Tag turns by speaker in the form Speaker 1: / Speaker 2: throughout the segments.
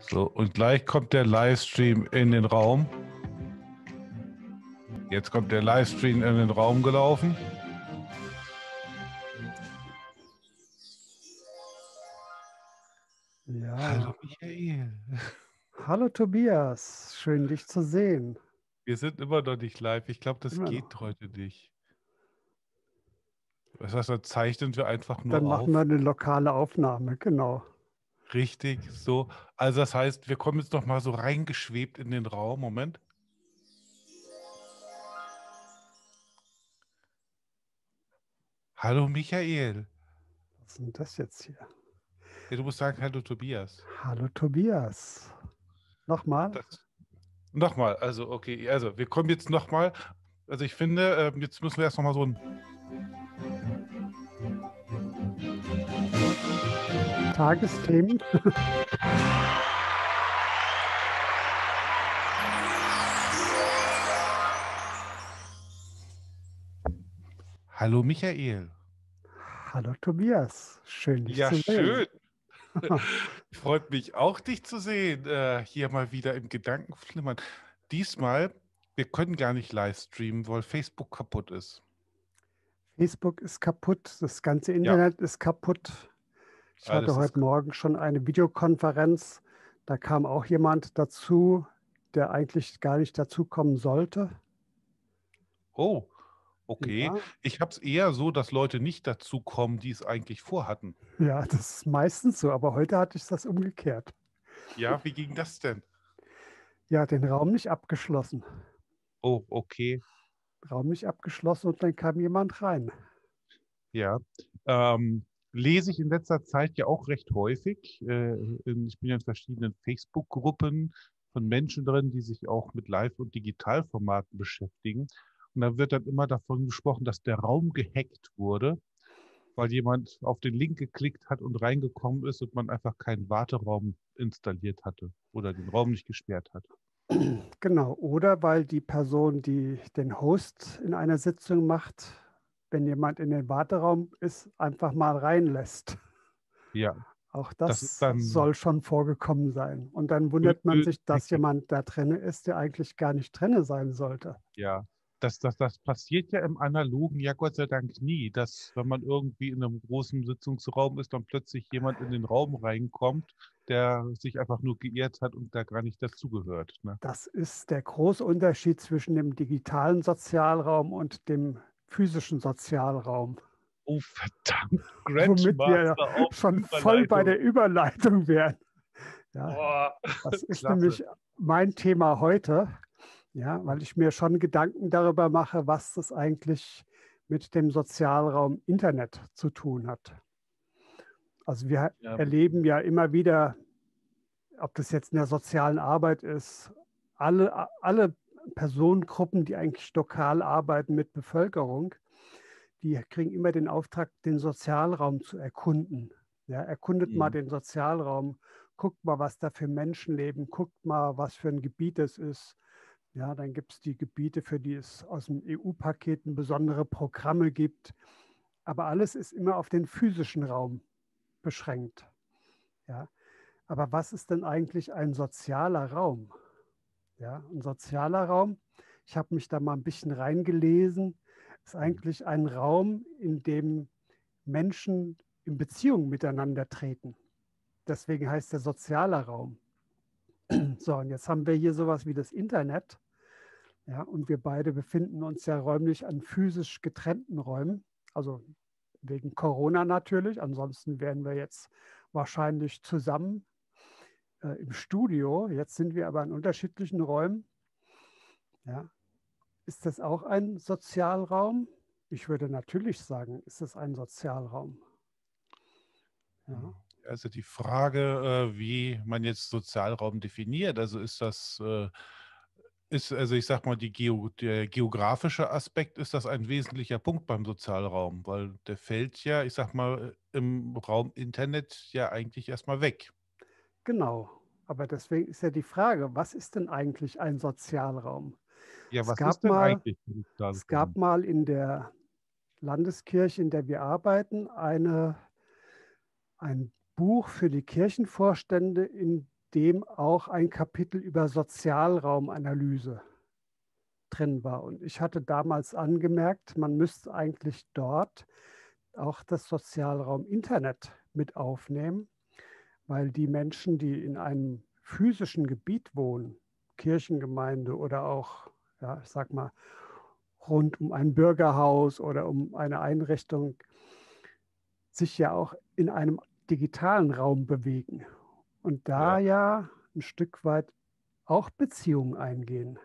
Speaker 1: So, und gleich kommt der Livestream in den Raum. Jetzt kommt der Livestream in den Raum gelaufen.
Speaker 2: Ja.
Speaker 1: Hallo Michael.
Speaker 2: Hallo Tobias, schön dich zu sehen.
Speaker 1: Wir sind immer noch nicht live. Ich glaube, das
Speaker 2: Immer
Speaker 1: geht
Speaker 2: noch.
Speaker 1: heute nicht. Was heißt, dann zeichnen wir einfach nur
Speaker 2: Dann
Speaker 1: auf.
Speaker 2: machen wir eine lokale Aufnahme, genau.
Speaker 1: Richtig, so. Also das heißt, wir kommen jetzt noch mal so reingeschwebt in den Raum. Moment. Hallo Michael.
Speaker 2: Was ist denn das jetzt hier?
Speaker 1: Ja, du musst sagen, hallo Tobias.
Speaker 2: Hallo Tobias. Nochmal?
Speaker 1: Das, nochmal, also okay, also wir kommen jetzt nochmal. Also ich finde, ähm, jetzt müssen wir erst nochmal so ein.
Speaker 2: Tagesthemen.
Speaker 1: Hallo Michael.
Speaker 2: Hallo Tobias, schön dich
Speaker 1: Ja,
Speaker 2: zu sehen.
Speaker 1: schön. Freut mich auch, dich zu sehen. Äh, hier mal wieder im Gedankenflimmern. Diesmal, wir können gar nicht live streamen, weil Facebook kaputt ist.
Speaker 2: Facebook ist kaputt, das ganze Internet ist kaputt. Ich
Speaker 1: Alles
Speaker 2: hatte heute Morgen schon eine Videokonferenz. Da kam auch jemand dazu, der eigentlich gar nicht dazukommen sollte.
Speaker 1: Oh, okay.
Speaker 2: Ja,
Speaker 1: Ich habe es eher so, dass Leute nicht dazu kommen, die es eigentlich vorhatten.
Speaker 2: ja, das ist meistens so, aber heute hatte ich das umgekehrt.
Speaker 1: Ja, wie ging das denn?
Speaker 2: Ja, den Raum nicht abgeschlossen.
Speaker 1: Oh, okay.
Speaker 2: Raum nicht abgeschlossen und dann kam jemand rein.
Speaker 1: Ja. Ähm, lese ich in letzter Zeit ja auch recht häufig. Äh, ich bin ja in verschiedenen Facebook-Gruppen von Menschen drin, die sich auch mit Live- und Digitalformaten beschäftigen. Und da wird dann immer davon gesprochen, dass der Raum gehackt wurde, weil jemand auf den Link geklickt hat und reingekommen ist und man einfach keinen Warteraum installiert hatte oder den Raum nicht gesperrt hat.
Speaker 2: Genau, oder weil die Person, die den Host in einer Sitzung macht, wenn jemand in den Warteraum ist, einfach mal reinlässt.
Speaker 1: Ja,
Speaker 2: Auch
Speaker 1: Das
Speaker 2: das,
Speaker 1: dann-
Speaker 2: soll schon vorgekommen sein. Und dann wundert man sich, dass jemand da drinne ist, der eigentlich gar nicht drinne sein sollte.
Speaker 1: Ja, das, das, das passiert ja im Analogen ja Gott sei Dank nie, dass wenn man irgendwie in einem großen Sitzungsraum ist, dann plötzlich jemand in den Raum reinkommt, der sich einfach nur geirrt hat und da gar nicht dazugehört. Ne?
Speaker 2: Das ist der große Unterschied zwischen dem digitalen Sozialraum und dem physischen Sozialraum.
Speaker 1: Oh verdammt,
Speaker 2: Womit wir schon voll bei der Überleitung wären. Ja.
Speaker 1: Boah,
Speaker 2: Das ist
Speaker 1: klasse.
Speaker 2: nämlich mein Thema heute, ja, weil ich mir schon Gedanken darüber mache, was das eigentlich mit dem Sozialraum Internet zu tun hat. Also wir
Speaker 1: Ja.
Speaker 2: erleben ja immer wieder, ob das jetzt in der sozialen Arbeit ist, alle, alle Personengruppen, die eigentlich lokal arbeiten mit Bevölkerung, die kriegen immer den Auftrag, den Sozialraum zu erkunden. Ja, erkundet mal
Speaker 1: Mhm.
Speaker 2: den Sozialraum, guckt mal, was da für Menschen leben, guckt mal, was für ein Gebiet es ist. Ja, dann gibt es die Gebiete, für die es aus dem EU-Paket besondere Programme gibt. Aber alles ist immer auf den physischen Raum beschränkt. Ja, aber was ist denn eigentlich ein sozialer Raum? Ja, ein sozialer Raum, ich habe mich da mal ein bisschen reingelesen, ist eigentlich ein Raum, in dem Menschen in Beziehung miteinander treten. Deswegen heißt der sozialer Raum. So, und jetzt haben wir hier sowas wie das Internet. Ja, und wir beide befinden uns ja räumlich an physisch getrennten Räumen. Also wegen Corona natürlich. Ansonsten wären wir jetzt wahrscheinlich zusammen äh, im Studio. Jetzt sind wir aber in unterschiedlichen Räumen. Ja. Ist das auch ein Sozialraum? Ich würde natürlich sagen, ist es ein Sozialraum. Ja.
Speaker 1: Also die Frage, äh, wie man jetzt Sozialraum definiert, also ist das, äh, ist, also ich sag mal, Geo, der geografische Aspekt ist das ein wesentlicher Punkt beim Sozialraum, weil der fällt ja, ich sag mal, im Raum Internet ja eigentlich erstmal weg.
Speaker 2: Genau. Aber deswegen ist ja die Frage, was ist denn eigentlich ein Sozialraum?
Speaker 1: Ja,
Speaker 2: Es
Speaker 1: was
Speaker 2: gab
Speaker 1: ist denn
Speaker 2: mal-
Speaker 1: eigentlich?
Speaker 2: Es gab mal in der Landeskirche, in der wir arbeiten, eine, ein Buch für die Kirchenvorstände, in dem auch ein Kapitel über Sozialraumanalyse drin war. Und ich hatte damals angemerkt, man müsste eigentlich dort auch das Sozialraum Internet mit aufnehmen, weil die Menschen, die in einem physischen Gebiet wohnen, Kirchengemeinde oder auch, ja, ich sag mal, rund um ein Bürgerhaus oder um eine Einrichtung, sich ja auch in einem digitalen Raum bewegen und da ja, ja ein Stück weit auch Beziehungen eingehen.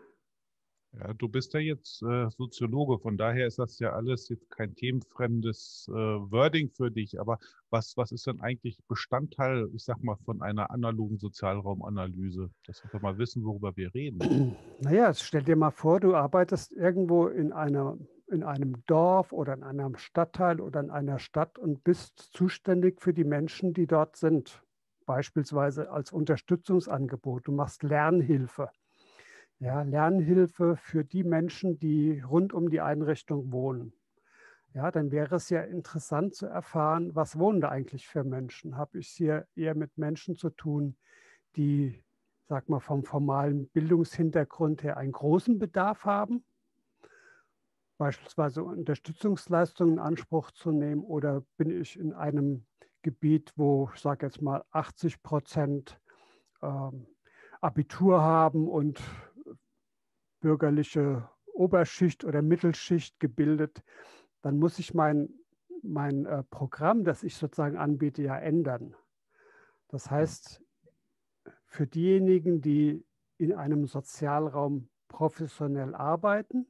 Speaker 1: Ja, du bist ja jetzt äh, Soziologe, von daher ist das ja alles jetzt kein themenfremdes äh, Wording für dich. Aber was, was ist denn eigentlich Bestandteil, ich sag mal, von einer analogen Sozialraumanalyse? Dass wir mal wissen, worüber wir reden.
Speaker 2: Naja, stell dir mal vor, du arbeitest irgendwo in, einer, in einem Dorf oder in einem Stadtteil oder in einer Stadt und bist zuständig für die Menschen, die dort sind. Beispielsweise als Unterstützungsangebot. Du machst Lernhilfe ja, Lernhilfe für die Menschen, die rund um die Einrichtung wohnen. Ja, dann wäre es ja interessant zu erfahren, was wohnen da eigentlich für Menschen? Habe ich es hier eher mit Menschen zu tun, die, sag mal, vom formalen Bildungshintergrund her einen großen Bedarf haben? Beispielsweise Unterstützungsleistungen in Anspruch zu nehmen oder bin ich in einem Gebiet, wo, ich sage jetzt mal, 80 Prozent ähm, Abitur haben und bürgerliche Oberschicht oder Mittelschicht gebildet, dann muss ich mein, mein äh, Programm, das ich sozusagen anbiete, ja ändern. Das heißt, für diejenigen, die in einem Sozialraum professionell arbeiten,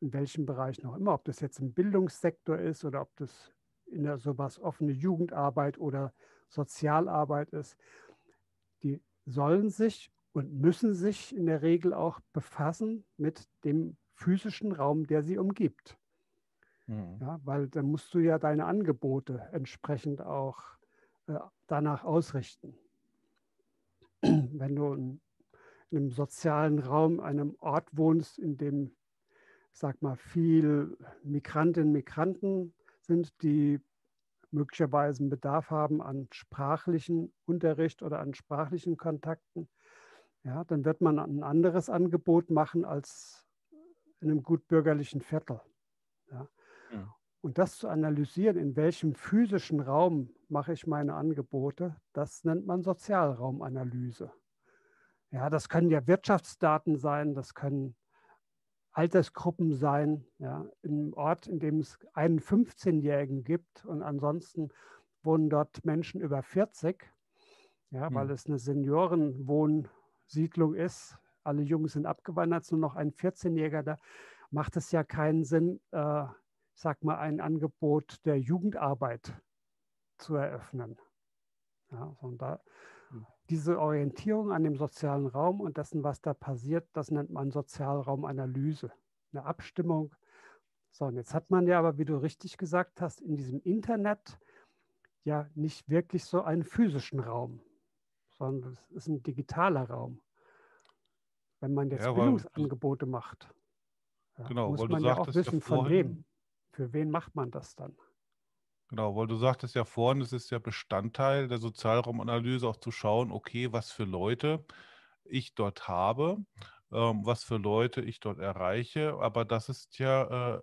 Speaker 2: in welchem Bereich noch immer, ob das jetzt im Bildungssektor ist oder ob das in der sowas offene Jugendarbeit oder Sozialarbeit ist, die sollen sich und müssen sich in der Regel auch befassen mit dem physischen Raum, der sie umgibt. Mhm. Ja, weil dann musst du ja deine Angebote entsprechend auch äh, danach ausrichten. Wenn du in, in einem sozialen Raum, einem Ort wohnst, in dem, sag mal, viel Migrantinnen und Migranten sind, die möglicherweise einen Bedarf haben an sprachlichen Unterricht oder an sprachlichen Kontakten, ja, dann wird man ein anderes Angebot machen als in einem gutbürgerlichen Viertel. Ja. ja. Und das zu analysieren, in welchem physischen Raum mache ich meine Angebote, das nennt man Sozialraumanalyse. Ja, das können ja Wirtschaftsdaten sein, das können Altersgruppen sein. Ja, Im Ort, in dem es einen 15-Jährigen gibt und ansonsten wohnen dort Menschen über 40, ja, weil hm. es eine Seniorenwohn- Siedlung ist, alle Jungen sind abgewandert, nur noch ein 14-Jähriger da, macht es ja keinen Sinn, äh, sag mal, ein Angebot der Jugendarbeit zu eröffnen. Ja, da, hm. diese Orientierung an dem sozialen Raum und dessen, was da passiert, das nennt man Sozialraumanalyse, eine Abstimmung. So, und jetzt hat man ja aber, wie du richtig gesagt hast, in diesem Internet ja nicht wirklich so einen physischen Raum sondern es ist ein digitaler Raum. Wenn man jetzt ja, Bildungsangebote macht, genau, muss man ja auch wissen, ja von wem. Für wen macht man das dann?
Speaker 1: Genau, weil du sagtest ja vorhin, es ist ja Bestandteil der Sozialraumanalyse auch zu schauen, okay, was für Leute ich dort habe, ähm, was für Leute ich dort erreiche. Aber das ist ja äh,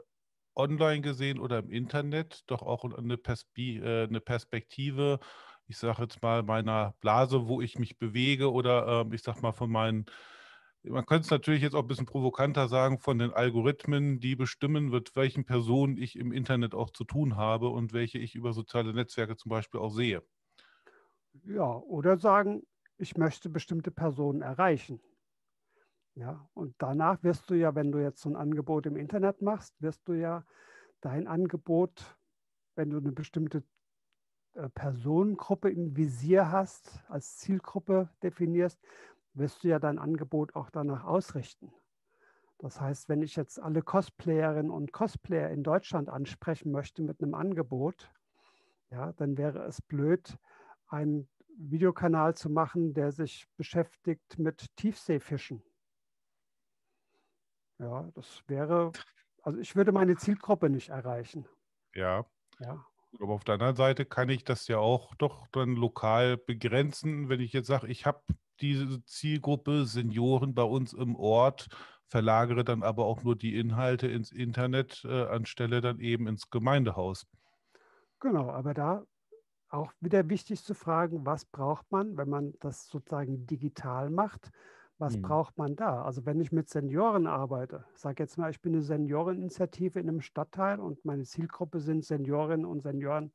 Speaker 1: online gesehen oder im Internet doch auch eine, Perspe äh, eine Perspektive ich sage jetzt mal, meiner Blase, wo ich mich bewege oder äh, ich sage mal von meinen, man könnte es natürlich jetzt auch ein bisschen provokanter sagen, von den Algorithmen, die bestimmen, mit welchen Personen ich im Internet auch zu tun habe und welche ich über soziale Netzwerke zum Beispiel auch sehe.
Speaker 2: Ja, oder sagen, ich möchte bestimmte Personen erreichen. Ja, und danach wirst du ja, wenn du jetzt so ein Angebot im Internet machst, wirst du ja dein Angebot, wenn du eine bestimmte Personengruppe im Visier hast, als Zielgruppe definierst, wirst du ja dein Angebot auch danach ausrichten. Das heißt, wenn ich jetzt alle Cosplayerinnen und Cosplayer in Deutschland ansprechen möchte mit einem Angebot, ja, dann wäre es blöd, einen Videokanal zu machen, der sich beschäftigt mit Tiefseefischen. Ja, das wäre, also ich würde meine Zielgruppe nicht erreichen.
Speaker 1: Ja.
Speaker 2: Ja.
Speaker 1: Aber auf der anderen Seite kann ich das ja auch doch dann lokal begrenzen, wenn ich jetzt sage, ich habe diese Zielgruppe Senioren bei uns im Ort, verlagere dann aber auch nur die Inhalte ins Internet äh, anstelle dann eben ins Gemeindehaus.
Speaker 2: Genau, aber da auch wieder wichtig zu fragen, was braucht man, wenn man das sozusagen digital macht? Was hm. braucht man da? Also wenn ich mit Senioren arbeite, sage jetzt mal, ich bin eine Senioreninitiative in einem Stadtteil und meine Zielgruppe sind Seniorinnen und Senioren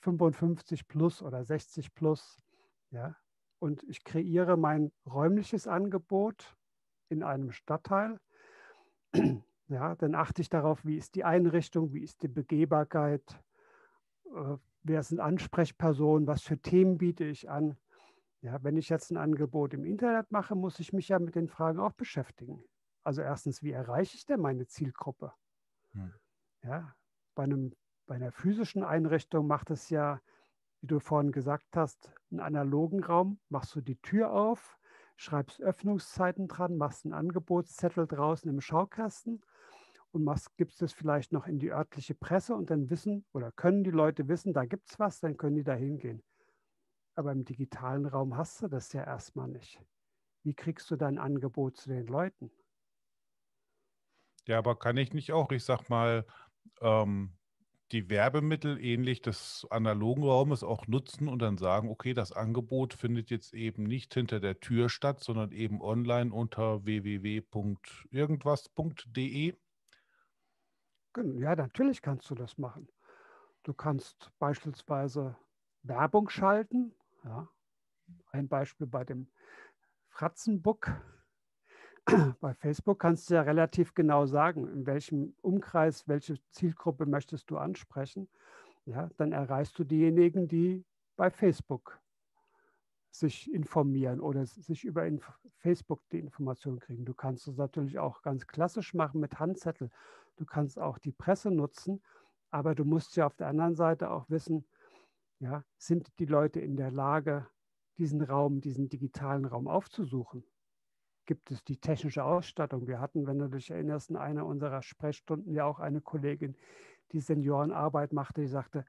Speaker 2: 55 plus oder 60 plus, ja, und ich kreiere mein räumliches Angebot in einem Stadtteil, ja, dann achte ich darauf, wie ist die Einrichtung, wie ist die Begehbarkeit, äh, wer sind Ansprechpersonen, was für Themen biete ich an. Ja, wenn ich jetzt ein Angebot im Internet mache, muss ich mich ja mit den Fragen auch beschäftigen. Also erstens, wie erreiche ich denn meine Zielgruppe? Hm. Ja, bei, einem, bei einer physischen Einrichtung macht es ja, wie du vorhin gesagt hast, einen analogen Raum, machst du die Tür auf, schreibst Öffnungszeiten dran, machst einen Angebotszettel draußen im Schaukasten und machst, gibst es vielleicht noch in die örtliche Presse und dann wissen oder können die Leute wissen, da gibt es was, dann können die da hingehen. Aber im digitalen Raum hast du das ja erstmal nicht. Wie kriegst du dein Angebot zu den Leuten?
Speaker 1: Ja, aber kann ich nicht auch, ich sag mal, ähm, die Werbemittel ähnlich des analogen Raumes auch nutzen und dann sagen, okay, das Angebot findet jetzt eben nicht hinter der Tür statt, sondern eben online unter www.irgendwas.de
Speaker 2: ja, natürlich kannst du das machen. Du kannst beispielsweise Werbung schalten. Ja. Ein Beispiel bei dem Fratzenbook. Bei Facebook kannst du ja relativ genau sagen, in welchem Umkreis, welche Zielgruppe möchtest du ansprechen. Ja, dann erreichst du diejenigen, die bei Facebook sich informieren oder sich über Facebook die Information kriegen. Du kannst es natürlich auch ganz klassisch machen mit Handzettel. Du kannst auch die Presse nutzen, aber du musst ja auf der anderen Seite auch wissen, ja, sind die Leute in der Lage, diesen Raum, diesen digitalen Raum aufzusuchen? Gibt es die technische Ausstattung? Wir hatten, wenn du dich erinnerst, in einer unserer Sprechstunden ja auch eine Kollegin, die Seniorenarbeit machte, die sagte,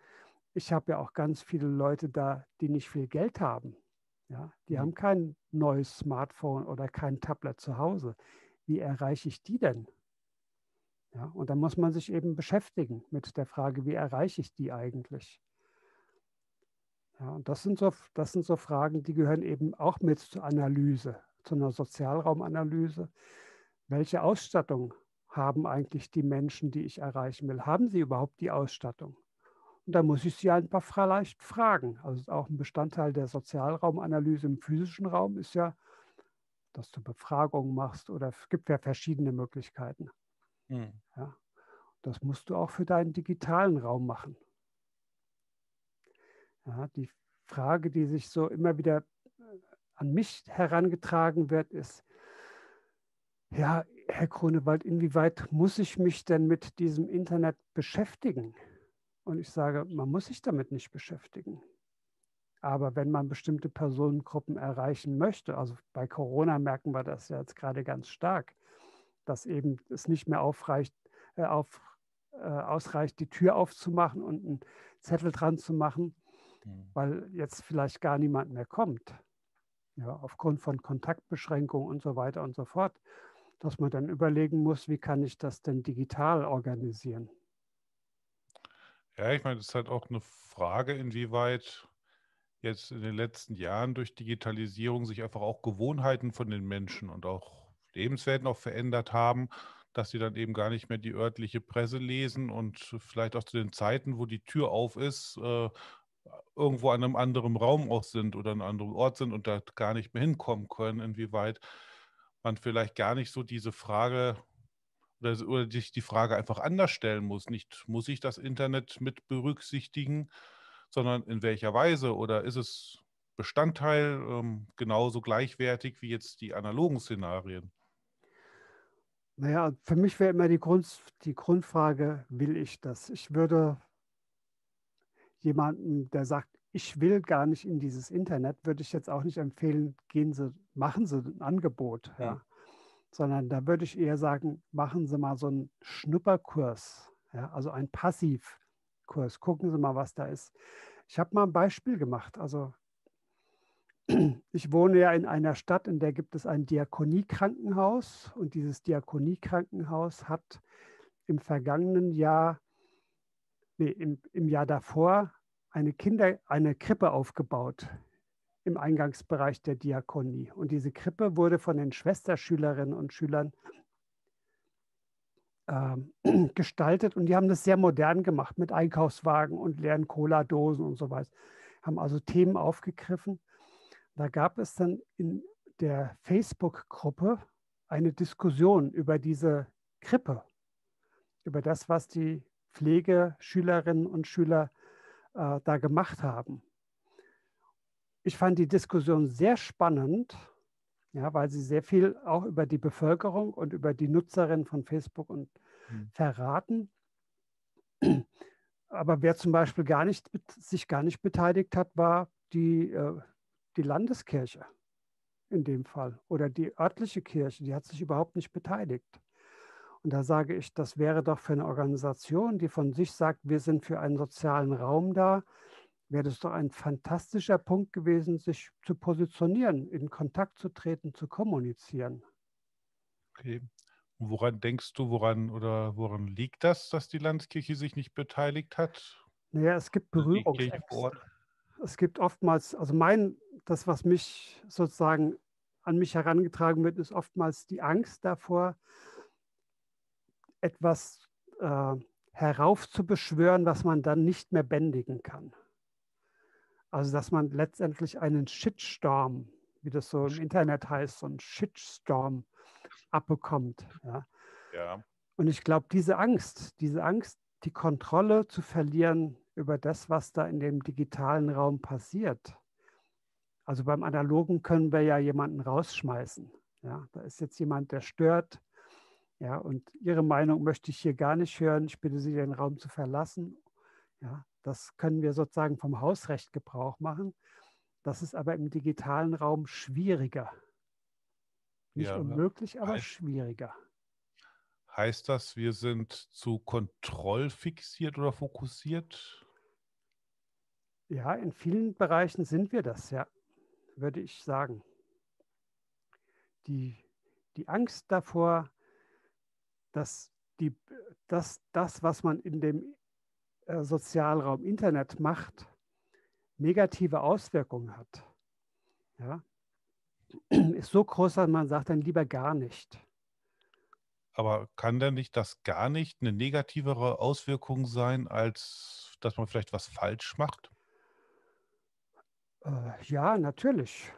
Speaker 2: ich habe ja auch ganz viele Leute da, die nicht viel Geld haben. Ja, die mhm. haben kein neues Smartphone oder kein Tablet zu Hause. Wie erreiche ich die denn? Ja, und dann muss man sich eben beschäftigen mit der Frage, wie erreiche ich die eigentlich? Ja, und das sind, so, das sind so Fragen, die gehören eben auch mit zur Analyse, zu einer Sozialraumanalyse. Welche Ausstattung haben eigentlich die Menschen, die ich erreichen will? Haben sie überhaupt die Ausstattung? Und da muss ich sie einfach vielleicht fragen. Also auch ein Bestandteil der Sozialraumanalyse im physischen Raum ist ja, dass du Befragungen machst oder es gibt ja verschiedene Möglichkeiten. Mhm. Ja, das musst du auch für deinen digitalen Raum machen. Ja, die Frage, die sich so immer wieder äh, an mich herangetragen wird, ist, ja, Herr Grunewald, inwieweit muss ich mich denn mit diesem Internet beschäftigen? Und ich sage, man muss sich damit nicht beschäftigen. Aber wenn man bestimmte Personengruppen erreichen möchte, also bei Corona merken wir das ja jetzt gerade ganz stark, dass eben es nicht mehr aufreicht, äh, auf, äh, ausreicht, die Tür aufzumachen und einen Zettel dran zu machen, mhm. weil jetzt vielleicht gar niemand mehr kommt. Ja, aufgrund von Kontaktbeschränkungen und so weiter und so fort, dass man dann überlegen muss, wie kann ich das denn digital organisieren.
Speaker 1: Ja, ich meine, es ist halt auch eine Frage, inwieweit jetzt in den letzten Jahren durch Digitalisierung sich einfach auch Gewohnheiten von den Menschen und auch Lebenswelten auch verändert haben, dass sie dann eben gar nicht mehr die örtliche Presse lesen und vielleicht auch zu den Zeiten, wo die Tür auf ist, äh, irgendwo an einem anderen Raum auch sind oder an einem anderen Ort sind und da gar nicht mehr hinkommen können, inwieweit man vielleicht gar nicht so diese Frage oder, oder sich die Frage einfach anders stellen muss. Nicht, muss ich das Internet mit berücksichtigen, sondern in welcher Weise oder ist es Bestandteil ähm, genauso gleichwertig wie jetzt die analogen Szenarien?
Speaker 2: Naja, für mich wäre immer die, Grund, die Grundfrage, will ich das? Ich würde jemanden, der sagt, ich will gar nicht in dieses Internet, würde ich jetzt auch nicht empfehlen, gehen Sie, machen Sie ein Angebot. Ja. ja. Sondern da würde ich eher sagen, machen Sie mal so einen Schnupperkurs, ja, also ein Passiv Kurs. Gucken Sie mal, was da ist. Ich habe mal ein Beispiel gemacht. Also ich wohne ja in einer Stadt, in der gibt es ein Diakoniekrankenhaus und dieses Diakoniekrankenhaus hat im vergangenen Jahr, nee, im, im Jahr davor eine Kinder, eine Krippe aufgebaut im Eingangsbereich der Diakonie. Und diese Krippe wurde von den Schwesterschülerinnen und Schülern äh, gestaltet und die haben das sehr modern gemacht mit Einkaufswagen und leeren Cola-Dosen und so weiter. Haben also Themen aufgegriffen da gab es dann in der Facebook-Gruppe eine Diskussion über diese Krippe, über das, was die Pflegeschülerinnen und Schüler äh, da gemacht haben. Ich fand die Diskussion sehr spannend, ja, weil sie sehr viel auch über die Bevölkerung und über die Nutzerinnen von Facebook und mhm. verraten. Aber wer zum Beispiel gar nicht, sich gar nicht beteiligt hat, war die äh, die Landeskirche in dem Fall oder die örtliche Kirche, die hat sich überhaupt nicht beteiligt. Und da sage ich, das wäre doch für eine Organisation, die von sich sagt, wir sind für einen sozialen Raum da, wäre das doch ein fantastischer Punkt gewesen, sich zu positionieren, in Kontakt zu treten, zu kommunizieren.
Speaker 1: Okay. Und woran denkst du, woran oder woran liegt das, dass die Landeskirche sich nicht beteiligt hat?
Speaker 2: Naja, es gibt Berührungsängste es gibt oftmals, also mein, das, was mich sozusagen an mich herangetragen wird, ist oftmals die Angst davor, etwas äh, heraufzubeschwören, was man dann nicht mehr bändigen kann. Also, dass man letztendlich einen Shitstorm, wie das so im Internet heißt, so einen Shitstorm abbekommt. Ja. ja. Und ich glaube, diese Angst, diese Angst, die Kontrolle zu verlieren über das, was da in dem digitalen Raum passiert. Also beim Analogen können wir ja jemanden rausschmeißen. Ja, da ist jetzt jemand, der stört. Ja, und Ihre Meinung möchte ich hier gar nicht hören. Ich bitte Sie, den Raum zu verlassen. Ja, das können wir sozusagen vom Hausrecht Gebrauch machen. Das ist aber im digitalen Raum schwieriger. Nicht ja, unmöglich, aber heißt, schwieriger.
Speaker 1: Heißt das, wir sind zu kontrollfixiert oder fokussiert?
Speaker 2: Ja, in vielen Bereichen sind wir das, ja, würde ich sagen. Die, die Angst davor, dass die, dass das, was man in dem äh, Sozialraum Internet macht, negative Auswirkungen hat, ja, ist so groß, dass man sagt dann lieber gar nicht.
Speaker 1: Aber kann denn nicht das gar nicht eine negativere Auswirkung sein, als dass man vielleicht was falsch macht?
Speaker 2: Äh, ja, natürlich.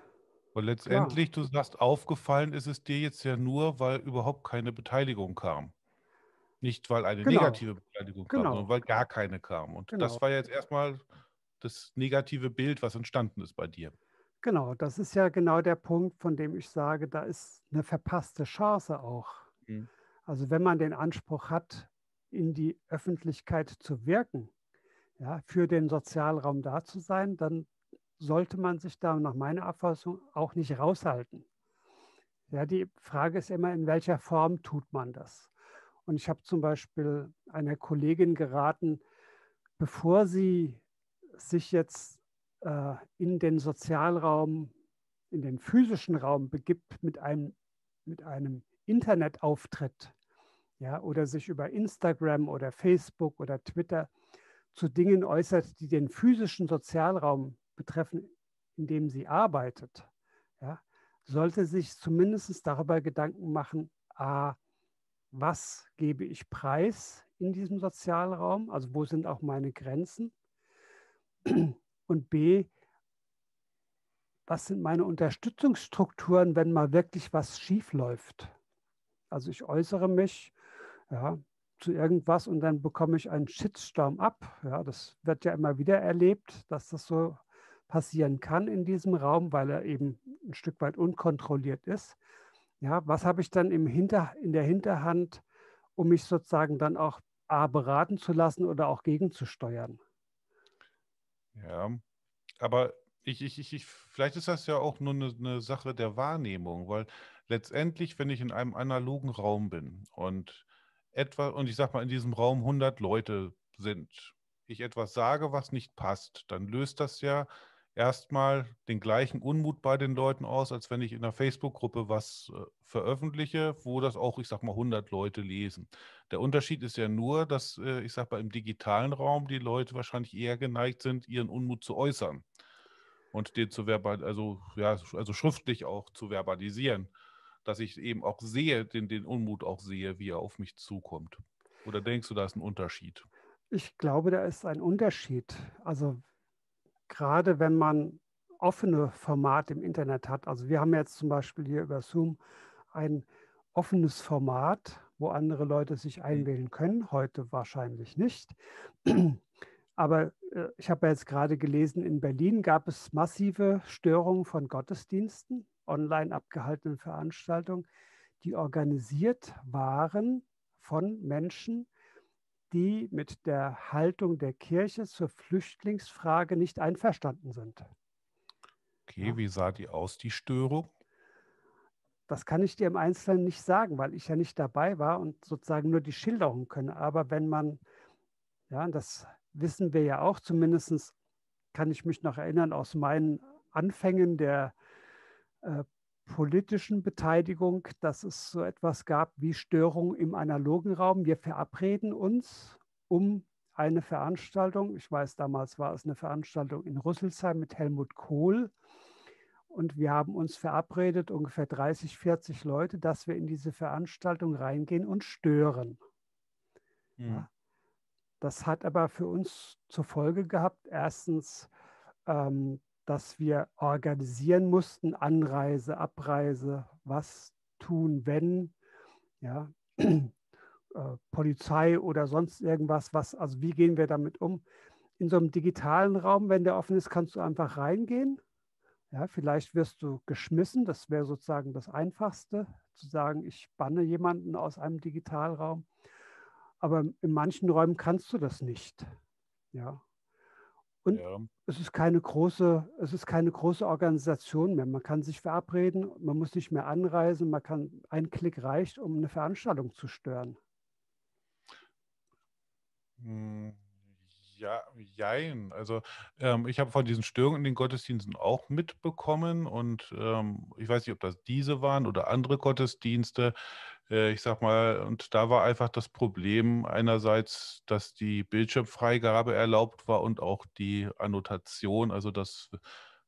Speaker 1: Weil letztendlich, Klar. du sagst, aufgefallen ist es dir jetzt ja nur, weil überhaupt keine Beteiligung kam. Nicht, weil eine genau. negative Beteiligung kam, genau. sondern weil gar keine kam. Und genau. das war jetzt erstmal das negative Bild, was entstanden ist bei dir.
Speaker 2: Genau, das ist ja genau der Punkt, von dem ich sage, da ist eine verpasste Chance auch. Mhm. Also wenn man den Anspruch hat, in die Öffentlichkeit zu wirken, ja, für den Sozialraum da zu sein, dann sollte man sich da nach meiner Auffassung auch nicht raushalten. Ja, die Frage ist immer, in welcher Form tut man das? Und ich habe zum Beispiel einer Kollegin geraten, bevor sie sich jetzt äh, in den Sozialraum, in den physischen Raum begibt mit einem, mit einem Internetauftritt, ja, oder sich über Instagram oder Facebook oder Twitter zu Dingen äußert, die den physischen Sozialraum betreffen, in dem sie arbeitet, ja, sollte sich zumindest darüber Gedanken machen, a, was gebe ich preis in diesem Sozialraum, also wo sind auch meine Grenzen und b, was sind meine Unterstützungsstrukturen, wenn mal wirklich was schief läuft. Also ich äußere mich ja, zu irgendwas und dann bekomme ich einen Shitstorm ab. Ja, das wird ja immer wieder erlebt, dass das so passieren kann in diesem Raum, weil er eben ein Stück weit unkontrolliert ist. Ja, was habe ich dann im Hinter, in der Hinterhand, um mich sozusagen dann auch A, beraten zu lassen oder auch gegenzusteuern?
Speaker 1: Ja, aber ich, ich, ich, vielleicht ist das ja auch nur eine, eine Sache der Wahrnehmung, weil letztendlich, wenn ich in einem analogen Raum bin und etwa, und ich sag mal, in diesem Raum 100 Leute sind, ich etwas sage, was nicht passt, dann löst das ja erstmal den gleichen Unmut bei den Leuten aus, als wenn ich in einer Facebook-Gruppe was äh, veröffentliche, wo das auch, ich sag mal, 100 Leute lesen. Der Unterschied ist ja nur, dass, äh, ich sag mal, im digitalen Raum die Leute wahrscheinlich eher geneigt sind, ihren Unmut zu äußern und den zu verbal, also, ja, also schriftlich auch zu verbalisieren, dass ich eben auch sehe, den, den Unmut auch sehe, wie er auf mich zukommt. Oder denkst du, da ist ein Unterschied?
Speaker 2: Ich glaube, da ist ein Unterschied. Also gerade wenn man offene Formate im Internet hat. Also wir haben jetzt zum Beispiel hier über Zoom ein offenes Format, wo andere Leute sich mhm. einwählen können. Heute wahrscheinlich nicht. Aber äh, ich habe ja jetzt gerade gelesen, in Berlin gab es massive Störungen von Gottesdiensten, online abgehaltenen Veranstaltungen, die organisiert waren von Menschen, die mit der Haltung der Kirche zur Flüchtlingsfrage nicht einverstanden sind.
Speaker 1: Okay, ja. wie sah die aus, die Störung?
Speaker 2: Das kann ich dir im Einzelnen nicht sagen, weil ich ja nicht dabei war und sozusagen nur die Schilderung könne. Aber wenn man, ja, das wissen wir ja auch, zumindest kann ich mich noch erinnern aus meinen Anfängen der äh, politischen Beteiligung, dass es so etwas gab wie Störung im analogen Raum. Wir verabreden uns um eine Veranstaltung. Ich weiß, damals war es eine Veranstaltung in Rüsselsheim mit Helmut Kohl. Und wir haben uns verabredet, ungefähr 30, 40 Leute, dass wir in diese Veranstaltung reingehen und stören. Mhm. Ja. Das hat aber für uns zur Folge gehabt, erstens, ähm, dass wir organisieren mussten, Anreise, Abreise, was tun, wenn, ja, äh, Polizei oder sonst irgendwas, was, also wie gehen wir damit um? In so einem digitalen Raum, wenn der offen ist, kannst du einfach reingehen. Ja, vielleicht wirst du geschmissen, das wäre sozusagen das Einfachste, zu sagen, ich banne jemanden aus einem Digitalraum. Aber in manchen Räumen kannst du das nicht. Ja, und ja. es ist keine große, es ist keine große Organisation mehr. Man kann sich verabreden, man muss nicht mehr anreisen, man kann, ein Klick reicht, um eine Veranstaltung zu stören.
Speaker 1: Hm, ja, jein. Also ähm, ich habe von diesen Störungen in den Gottesdiensten auch mitbekommen und ähm, ich weiß nicht, ob das diese waren oder andere Gottesdienste. Äh, ich sag mal, und da war einfach das Problem einerseits, dass die Bildschirmfreigabe erlaubt war und auch die Annotation, also dass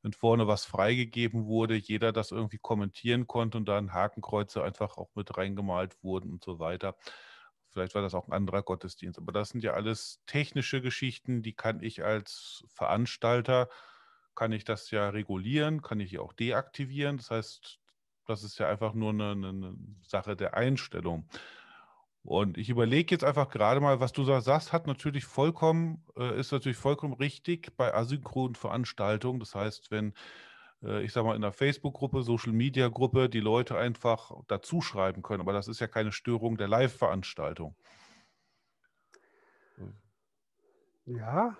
Speaker 1: wenn vorne was freigegeben wurde, jeder das irgendwie kommentieren konnte und dann Hakenkreuze einfach auch mit reingemalt wurden und so weiter. Vielleicht war das auch ein anderer Gottesdienst, aber das sind ja alles technische Geschichten, die kann ich als Veranstalter, kann ich das ja regulieren, kann ich auch deaktivieren. Das heißt, das ist ja einfach nur eine, eine Sache der Einstellung. Und ich überlege jetzt einfach gerade mal, was du sagst, hat natürlich vollkommen, äh, ist natürlich vollkommen richtig bei asynchronen Veranstaltungen. Das heißt, wenn äh, ich sage mal in einer Facebook-Gruppe, Social-Media-Gruppe die Leute einfach dazuschreiben können, aber das ist ja keine Störung der Live-Veranstaltung.
Speaker 2: Ja,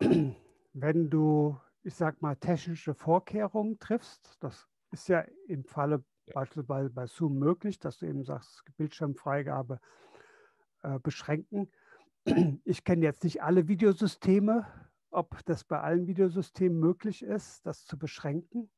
Speaker 2: wenn du, ich sag mal, technische Vorkehrungen triffst, das ist ja im Falle beispielsweise bei Zoom möglich, dass du eben sagst, Bildschirmfreigabe äh, beschränken. Ich kenne jetzt nicht alle Videosysteme, ob das bei allen Videosystemen möglich ist, das zu beschränken.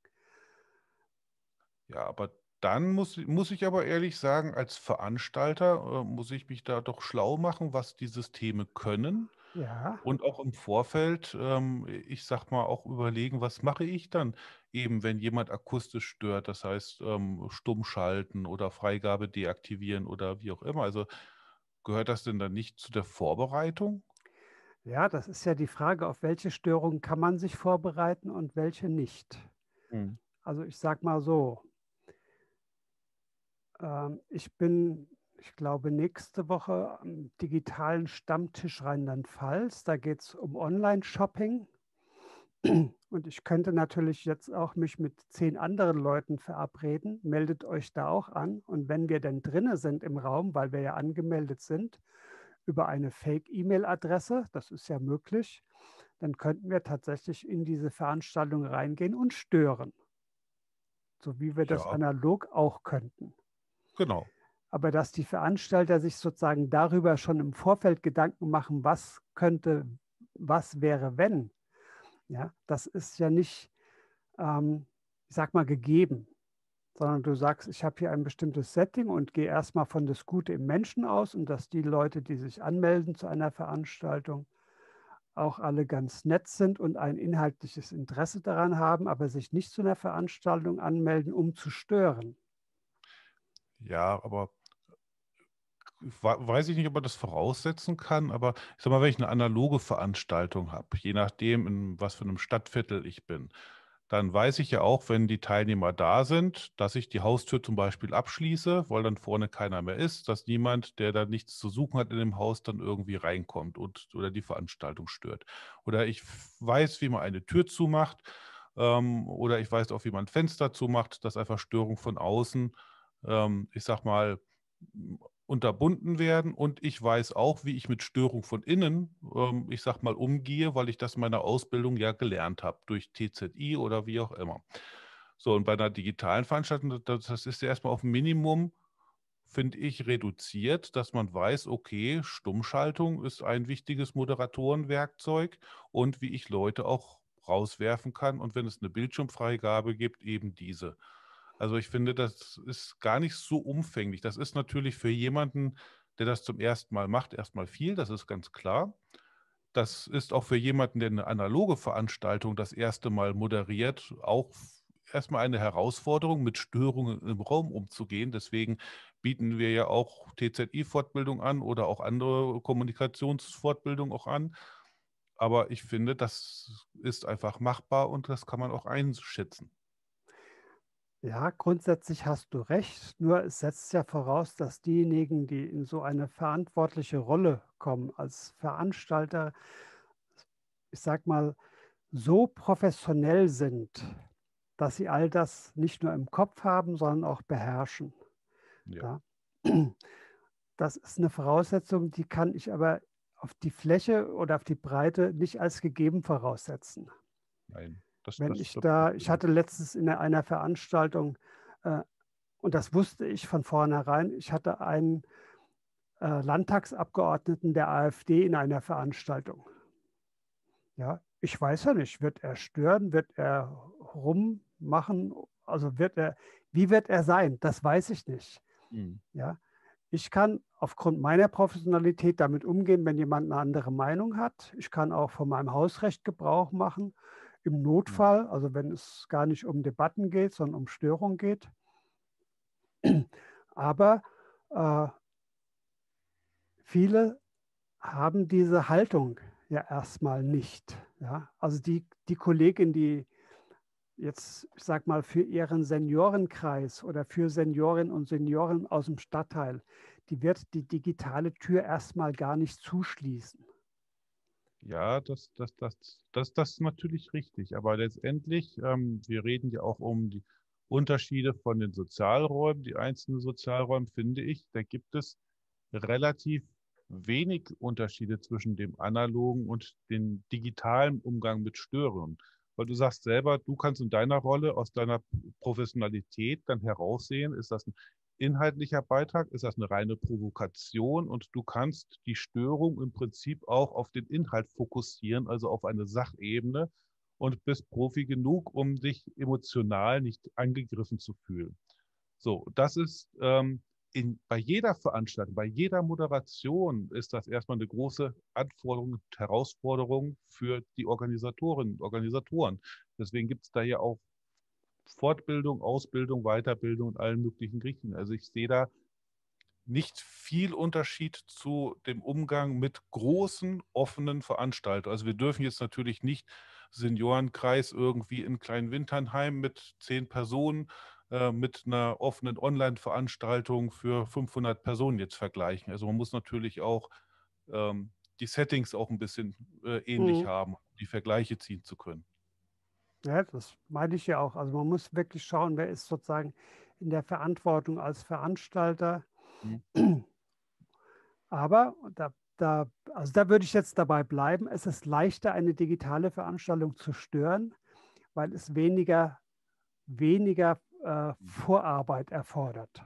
Speaker 1: Ja, aber dann muss, muss ich aber ehrlich sagen, als Veranstalter äh, muss ich mich da doch schlau machen, was die Systeme können. Ja. Und auch im Vorfeld, ähm, ich sag mal, auch überlegen, was mache ich dann eben, wenn jemand akustisch stört, das heißt ähm, stumm schalten oder Freigabe deaktivieren oder wie auch immer. Also gehört das denn dann nicht zu der Vorbereitung?
Speaker 2: Ja, das ist ja die Frage, auf welche Störungen kann man sich vorbereiten und welche nicht. Hm. Also ich sage mal so, ähm, ich bin ich glaube, nächste Woche am digitalen Stammtisch Rheinland-Pfalz. Da geht es um Online-Shopping. Und ich könnte natürlich jetzt auch mich mit zehn anderen Leuten verabreden. Meldet euch da auch an. Und wenn wir denn drinne sind im Raum, weil wir ja angemeldet sind, über eine Fake-E-Mail-Adresse, das ist ja möglich, dann könnten wir tatsächlich in diese Veranstaltung reingehen und stören. So wie wir das analog auch könnten.
Speaker 1: Genau
Speaker 2: aber dass die Veranstalter sich sozusagen darüber schon im Vorfeld Gedanken machen, was könnte was wäre, wenn, ja, das ist ja nicht, ähm, ich sag mal, gegeben, sondern du sagst, ich habe hier ein bestimmtes Setting und gehe erstmal von das Gute im Menschen aus und dass die Leute, die sich anmelden zu einer Veranstaltung, auch alle ganz nett sind und ein inhaltliches Interesse daran haben, aber sich nicht zu einer Veranstaltung anmelden, um zu stören.
Speaker 1: Ja, aber weiß ich nicht, ob man das voraussetzen kann, aber ich sag mal, wenn ich eine analoge Veranstaltung habe, je nachdem, in was für einem Stadtviertel ich bin, dann weiß ich ja auch, wenn die Teilnehmer da sind, dass ich die Haustür zum Beispiel abschließe, weil dann vorne keiner mehr ist, dass niemand, der da nichts zu suchen hat in dem Haus, dann irgendwie reinkommt und oder die Veranstaltung stört. Oder ich weiß, wie man eine Tür zumacht, ähm, oder ich weiß auch, wie man ein Fenster zumacht, dass einfach Störung von außen, ähm, ich sag mal, unterbunden werden und ich weiß auch, wie ich mit Störung von innen, ähm, ich sag mal, umgehe, weil ich das in meiner Ausbildung ja gelernt habe, durch TZI oder wie auch immer. So, und bei einer digitalen Veranstaltung, das, das ist ja erstmal auf Minimum, finde ich, reduziert, dass man weiß, okay, Stummschaltung ist ein wichtiges Moderatorenwerkzeug und wie ich Leute auch rauswerfen kann und wenn es eine Bildschirmfreigabe gibt, eben diese. Also ich finde, das ist gar nicht so umfänglich. Das ist natürlich für jemanden, der das zum ersten Mal macht, erstmal viel, das ist ganz klar. Das ist auch für jemanden, der eine analoge Veranstaltung das erste Mal moderiert, auch erstmal eine Herausforderung, mit Störungen im Raum umzugehen. Deswegen bieten wir ja auch TZI-Fortbildung an oder auch andere Kommunikationsfortbildung auch an. Aber ich finde, das ist einfach machbar und das kann man auch einschätzen.
Speaker 2: Ja, grundsätzlich hast du recht, nur es setzt ja voraus, dass diejenigen, die in so eine verantwortliche Rolle kommen als Veranstalter, ich sag mal, so professionell sind, dass sie all das nicht nur im Kopf haben, sondern auch beherrschen. Ja. ja. Das ist eine Voraussetzung, die kann ich aber auf die Fläche oder auf die Breite nicht als gegeben voraussetzen. Nein. Das, Wenn das, ich da, ich hatte letztens in einer Veranstaltung, äh, und das wusste ich von vornherein, ich hatte einen äh, Landtagsabgeordneten der AfD in einer Veranstaltung. Ja, ich weiß ja nicht, wird er stören, wird er rummachen, also wird er, wie wird er sein? Das weiß ich nicht. Mhm. Ja, ich kann aufgrund meiner Professionalität damit umgehen, wenn jemand eine andere Meinung hat. Ich kann auch von meinem Hausrecht Gebrauch machen im Notfall, also wenn es gar nicht um Debatten geht, sondern um Störung geht. Aber äh, viele haben diese Haltung ja erstmal nicht. Ja? Also die, die Kollegin, die jetzt, ich sag mal, für ihren Seniorenkreis oder für Seniorinnen und Senioren aus dem Stadtteil, die wird die digitale Tür erstmal gar nicht zuschließen.
Speaker 1: Ja, das, das, das, das, das ist natürlich richtig. Aber letztendlich, ähm, wir reden ja auch um die Unterschiede von den Sozialräumen. Die einzelnen Sozialräume, finde ich, da gibt es relativ wenig Unterschiede zwischen dem analogen und dem digitalen Umgang mit Störungen. Weil du sagst selber, du kannst in deiner Rolle aus deiner Professionalität dann heraussehen, ist das ein inhaltlicher Beitrag? Ist das eine reine Provokation? Und du kannst die Störung im Prinzip auch auf den Inhalt fokussieren, also auf eine Sachebene und bist Profi genug, um dich emotional nicht angegriffen zu fühlen. So, das ist ähm, in, bei jeder Veranstaltung, bei jeder Moderation ist das erstmal eine große Anforderung Herausforderung für die Organisatorinnen und Organisatoren. Deswegen gibt es da ja auch Fortbildung, Ausbildung, Weiterbildung und allen möglichen Griechen. Also ich sehe da nicht viel Unterschied zu dem Umgang mit großen, offenen Veranstaltungen. Also wir dürfen jetzt natürlich nicht Seniorenkreis irgendwie in Kleinwinternheim mit zehn Personen äh, mit einer offenen Online-Veranstaltung für 500 Personen jetzt vergleichen. Also man muss natürlich auch ähm, die Settings auch ein bisschen äh, ähnlich mhm. haben, die Vergleiche ziehen zu können.
Speaker 2: Ja, das meine ich ja auch. Also man muss wirklich schauen, wer ist sozusagen in der Verantwortung als Veranstalter. Mhm. Aber da, da, also da würde ich jetzt dabei bleiben, es ist leichter, eine digitale Veranstaltung zu stören, weil es weniger, weniger äh, mhm. Vorarbeit erfordert.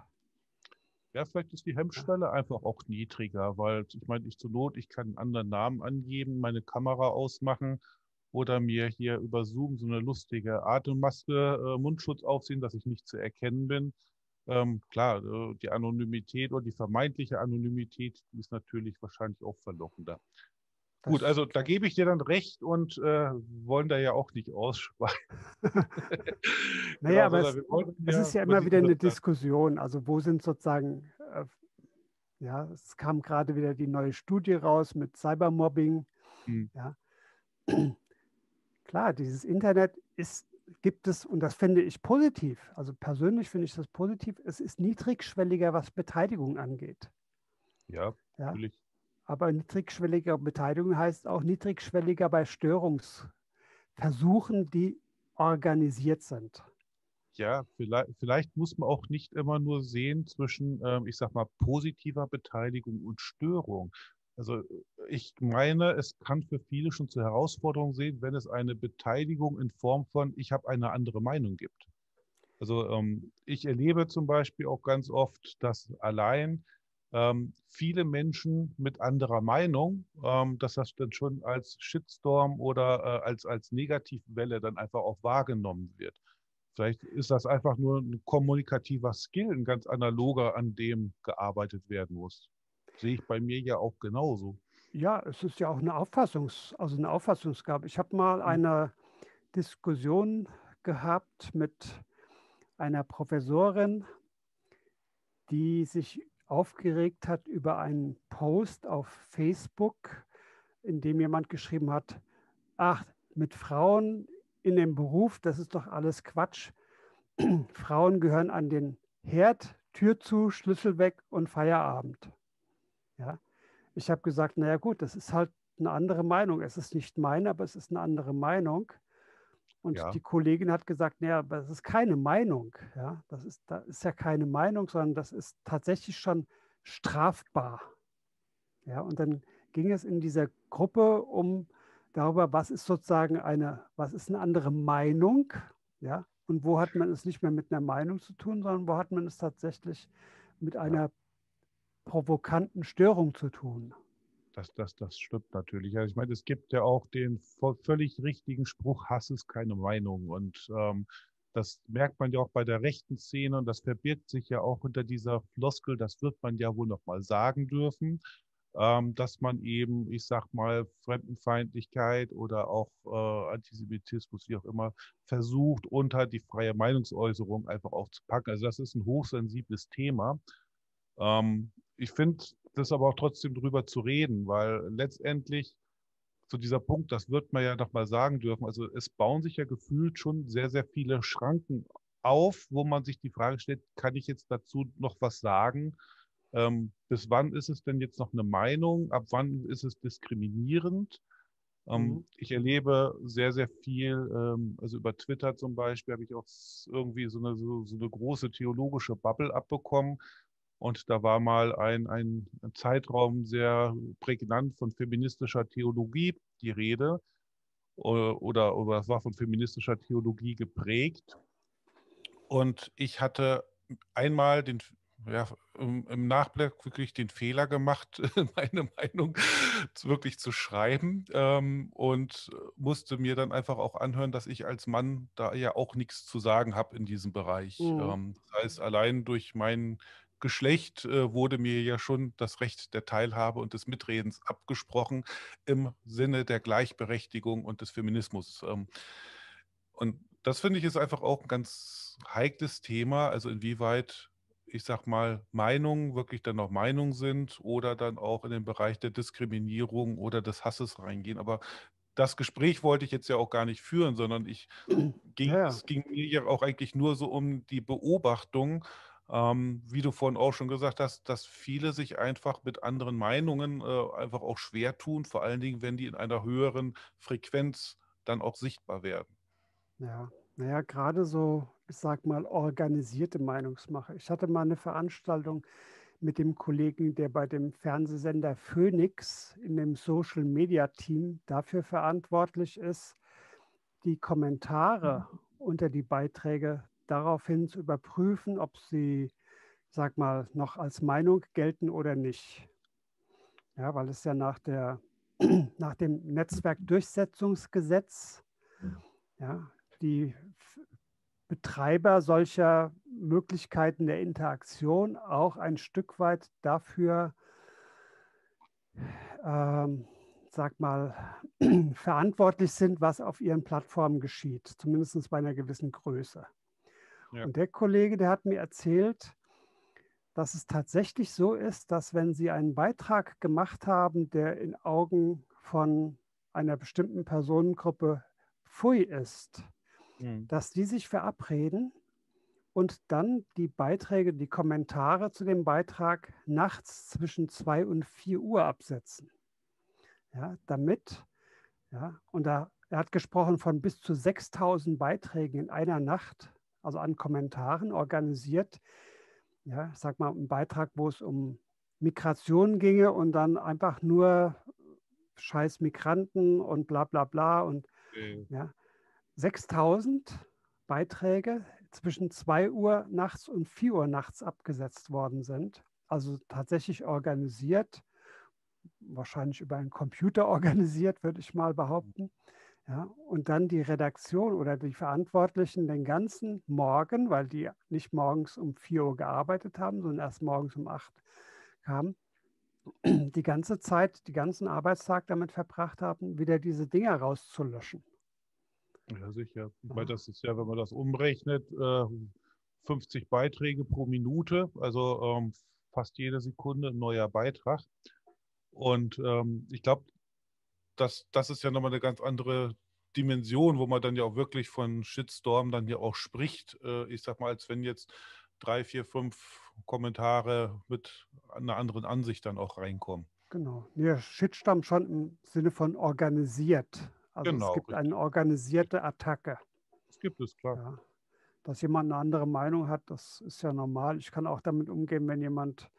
Speaker 1: Ja, vielleicht ist die Hemmschwelle einfach auch niedriger, weil ich meine, ich zur Not, ich kann einen anderen Namen angeben, meine Kamera ausmachen oder mir hier über Zoom so eine lustige Atemmaske, äh, Mundschutz aufsehen, dass ich nicht zu erkennen bin. Ähm, klar, äh, die Anonymität oder die vermeintliche Anonymität, die ist natürlich wahrscheinlich auch verlockender. Das Gut, also da gebe ich dir dann recht und äh, wollen da ja auch nicht ausschweigen.
Speaker 2: naja, genau, aber es, es ja, ist ja immer wieder eine Diskussion. Also wo sind sozusagen, äh, ja, es kam gerade wieder die neue Studie raus mit Cybermobbing. Hm. Ja. Klar, dieses Internet ist gibt es, und das finde ich positiv, also persönlich finde ich das positiv, es ist niedrigschwelliger, was Beteiligung angeht.
Speaker 1: Ja, ja? natürlich.
Speaker 2: Aber niedrigschwelliger Beteiligung heißt auch niedrigschwelliger bei Störungsversuchen, die organisiert sind.
Speaker 1: Ja, vielleicht, vielleicht muss man auch nicht immer nur sehen zwischen, ähm, ich sag mal, positiver Beteiligung und Störung. Also ich meine, es kann für viele schon zur Herausforderung sehen, wenn es eine Beteiligung in Form von, ich habe eine andere Meinung gibt. Also ähm, ich erlebe zum Beispiel auch ganz oft, dass allein ähm, viele Menschen mit anderer Meinung, ähm, dass das dann schon als Shitstorm oder äh, als, als Negativwelle dann einfach auch wahrgenommen wird. Vielleicht ist das einfach nur ein kommunikativer Skill, ein ganz analoger, an dem gearbeitet werden muss sehe ich bei mir ja auch genauso.
Speaker 2: Ja, es ist ja auch eine Auffassungs, also eine Auffassungsgabe. Ich habe mal hm. eine Diskussion gehabt mit einer Professorin, die sich aufgeregt hat über einen Post auf Facebook, in dem jemand geschrieben hat, ach, mit Frauen in dem Beruf, das ist doch alles Quatsch. Frauen gehören an den Herd, Tür zu, Schlüssel weg und Feierabend. Ich habe gesagt, naja gut, das ist halt eine andere Meinung. Es ist nicht meine, aber es ist eine andere Meinung. Und ja. die Kollegin hat gesagt, naja, aber das ist keine Meinung. Ja? Das, ist, das ist ja keine Meinung, sondern das ist tatsächlich schon strafbar. Ja? Und dann ging es in dieser Gruppe um darüber, was ist sozusagen eine, was ist eine andere Meinung, ja, und wo hat man es nicht mehr mit einer Meinung zu tun, sondern wo hat man es tatsächlich mit einer provokanten Störung zu tun.
Speaker 1: Das, das, das stimmt natürlich. Also ich meine, es gibt ja auch den völlig richtigen Spruch, Hass ist keine Meinung. Und ähm, das merkt man ja auch bei der rechten Szene und das verbirgt sich ja auch unter dieser Floskel, das wird man ja wohl noch mal sagen dürfen, ähm, dass man eben, ich sag mal, Fremdenfeindlichkeit oder auch äh, Antisemitismus, wie auch immer, versucht unter die freie Meinungsäußerung einfach auch zu packen. Also das ist ein hochsensibles Thema. Ähm, ich finde das aber auch trotzdem drüber zu reden, weil letztendlich zu dieser Punkt, das wird man ja noch mal sagen dürfen, also es bauen sich ja gefühlt schon sehr, sehr viele Schranken auf, wo man sich die Frage stellt, kann ich jetzt dazu noch was sagen? Ähm, bis wann ist es denn jetzt noch eine Meinung? Ab wann ist es diskriminierend? Ähm, mhm. Ich erlebe sehr, sehr viel, ähm, also über Twitter zum Beispiel habe ich auch irgendwie so eine, so, so eine große theologische Bubble abbekommen, und da war mal ein, ein Zeitraum sehr prägnant von feministischer Theologie die Rede oder, oder es war von feministischer Theologie geprägt. Und ich hatte einmal den, ja, im Nachblick wirklich den Fehler gemacht, meine Meinung wirklich zu schreiben ähm, und musste mir dann einfach auch anhören, dass ich als Mann da ja auch nichts zu sagen habe in diesem Bereich. Mhm. Ähm, das heißt, allein durch meinen Geschlecht äh, wurde mir ja schon das Recht der Teilhabe und des Mitredens abgesprochen im Sinne der Gleichberechtigung und des Feminismus. Ähm, und das finde ich ist einfach auch ein ganz heikles Thema, also inwieweit ich sag mal, Meinungen wirklich dann noch Meinungen sind oder dann auch in den Bereich der Diskriminierung oder des Hasses reingehen. Aber das Gespräch wollte ich jetzt ja auch gar nicht führen, sondern ich ging, ja. es ging mir ja auch eigentlich nur so um die Beobachtung, ähm, wie du vorhin auch schon gesagt hast, dass viele sich einfach mit anderen Meinungen äh, einfach auch schwer tun, vor allen Dingen, wenn die in einer höheren Frequenz dann auch sichtbar werden.
Speaker 2: Ja, naja, gerade so, ich sag mal, organisierte Meinungsmache. Ich hatte mal eine Veranstaltung mit dem Kollegen, der bei dem Fernsehsender Phoenix in dem Social Media Team dafür verantwortlich ist, die Kommentare mhm. unter die Beiträge daraufhin zu überprüfen, ob sie, sag mal, noch als Meinung gelten oder nicht. Ja, weil es ja nach, der, nach dem Netzwerkdurchsetzungsgesetz ja, die Betreiber solcher Möglichkeiten der Interaktion auch ein Stück weit dafür, ähm, sag mal, verantwortlich sind, was auf ihren Plattformen geschieht, zumindest bei einer gewissen Größe. Ja. Und der Kollege, der hat mir erzählt, dass es tatsächlich so ist, dass wenn Sie einen Beitrag gemacht haben, der in Augen von einer bestimmten Personengruppe Pfui ist, mhm. dass die sich verabreden und dann die Beiträge, die Kommentare zu dem Beitrag nachts zwischen 2 und 4 Uhr absetzen. Ja, damit, ja, und da, er hat gesprochen von bis zu 6000 Beiträgen in einer Nacht, also an Kommentaren organisiert. Ja, ich sag mal, ein Beitrag, wo es um Migration ginge und dann einfach nur scheiß Migranten und bla bla bla und okay. ja, 6000 Beiträge zwischen 2 Uhr nachts und 4 Uhr nachts abgesetzt worden sind. Also tatsächlich organisiert, wahrscheinlich über einen Computer organisiert, würde ich mal behaupten. Ja, und dann die Redaktion oder die Verantwortlichen den ganzen Morgen, weil die nicht morgens um 4 Uhr gearbeitet haben, sondern erst morgens um 8 kamen, die ganze Zeit, die ganzen Arbeitstag damit verbracht haben, wieder diese Dinger rauszulöschen.
Speaker 1: Ja, sicher. Weil das ist ja, wenn man das umrechnet, 50 äh, Beiträge pro Minute, also ähm, fast jede Sekunde ein neuer Beitrag. Und ähm, ich glaube, das, das ist ja nochmal eine ganz andere Dimension, wo man dann ja auch wirklich von Shitstorm dann ja auch spricht. Äh, ich sag mal, als wenn jetzt drei, vier, fünf Kommentare mit einer anderen Ansicht dann auch reinkommen.
Speaker 2: Genau. Ja, Shitstorm schon im Sinne von organisiert. Also genau, es gibt richtig. eine organisierte Attacke.
Speaker 1: Das gibt es, klar. Ja.
Speaker 2: Dass jemand eine andere Meinung hat, das ist ja normal. Ich kann auch damit umgehen, wenn jemand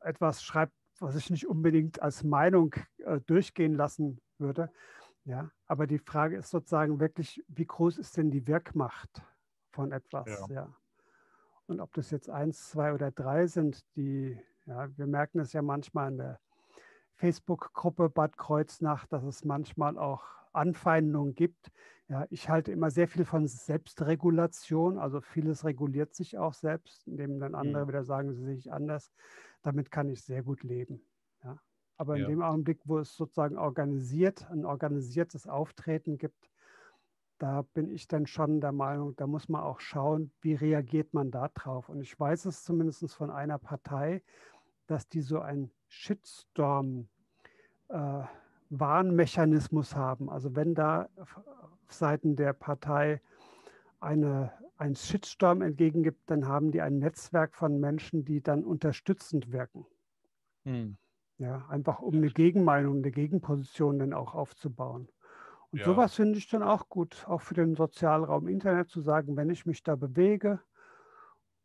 Speaker 2: etwas schreibt, was ich nicht unbedingt als Meinung äh, durchgehen lassen würde. Ja, aber die Frage ist sozusagen wirklich, wie groß ist denn die Wirkmacht von etwas? Ja. ja. Und ob das jetzt eins, zwei oder drei sind, die, ja, wir merken es ja manchmal in der Facebook-Gruppe Bad Kreuznach, dass es manchmal auch Anfeindungen gibt. Ja, ich halte immer sehr viel von Selbstregulation, also vieles reguliert sich auch selbst, indem dann andere mhm. wieder sagen, sie sehe ich anders. Damit kann ich sehr gut leben. Ja. Aber in ja. dem Augenblick, wo es sozusagen organisiert, ein organisiertes Auftreten gibt, da bin ich dann schon der Meinung, da muss man auch schauen, wie reagiert man da drauf. Und ich weiß es zumindest von einer Partei, dass die so ein Shitstorm äh, Warnmechanismus haben. Also wenn da auf Seiten der Partei eine, ein Shitstorm entgegengibt, dann haben die ein Netzwerk von Menschen, die dann unterstützend wirken. Hm. Ja, einfach um eine Gegenmeinung, eine Gegenposition dann auch aufzubauen. Und ja. sowas finde ich dann auch gut, auch für den Sozialraum Internet zu sagen, wenn ich mich da bewege,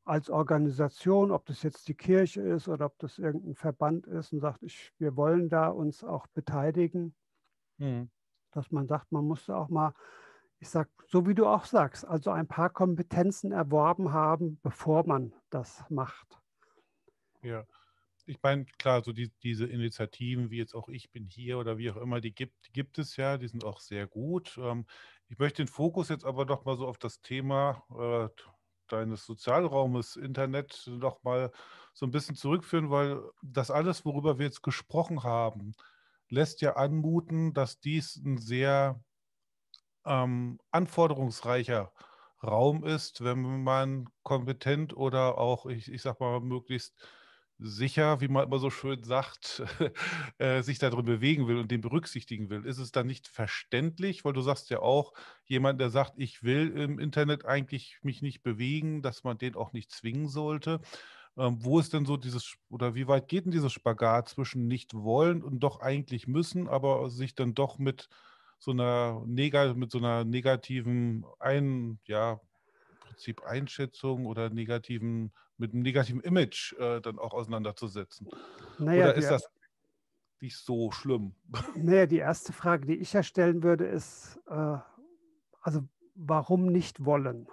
Speaker 2: als Organisation, ob das jetzt die Kirche ist oder ob das irgendein Verband ist und sagt, ich, wir wollen da uns auch beteiligen, mhm. dass man sagt, man muss auch mal, ich sage, so wie du auch sagst, also ein paar Kompetenzen erworben haben, bevor man das macht.
Speaker 1: Ja, ich meine, klar, so die, diese Initiativen, wie jetzt auch ich bin hier oder wie auch immer, die gibt, die gibt es ja, die sind auch sehr gut. Ähm, ich möchte den Fokus jetzt aber doch mal so auf das Thema äh, deines Sozialraumes Internet noch mal so ein bisschen zurückführen, weil das alles, worüber wir jetzt gesprochen haben, lässt ja anmuten, dass dies ein sehr ähm, anforderungsreicher Raum ist, wenn man kompetent oder auch, ich, ich sag mal, möglichst sicher, wie man immer so schön sagt, äh, sich darin bewegen will und den berücksichtigen will. Ist es dann nicht verständlich, weil du sagst ja auch, jemand, der sagt, ich will im Internet eigentlich mich nicht bewegen, dass man den auch nicht zwingen sollte. Ähm, wo ist denn so dieses, oder wie weit geht denn dieses Spagat zwischen nicht wollen und doch eigentlich müssen, aber sich dann doch mit so einer, mit so einer negativen ein, ja, Prinzip Einschätzung oder negativen, mit einem negativen Image äh, dann auch auseinanderzusetzen? Naja, oder ist das nicht so schlimm?
Speaker 2: Naja, die erste Frage, die ich ja stellen würde, ist, äh, also warum nicht wollen?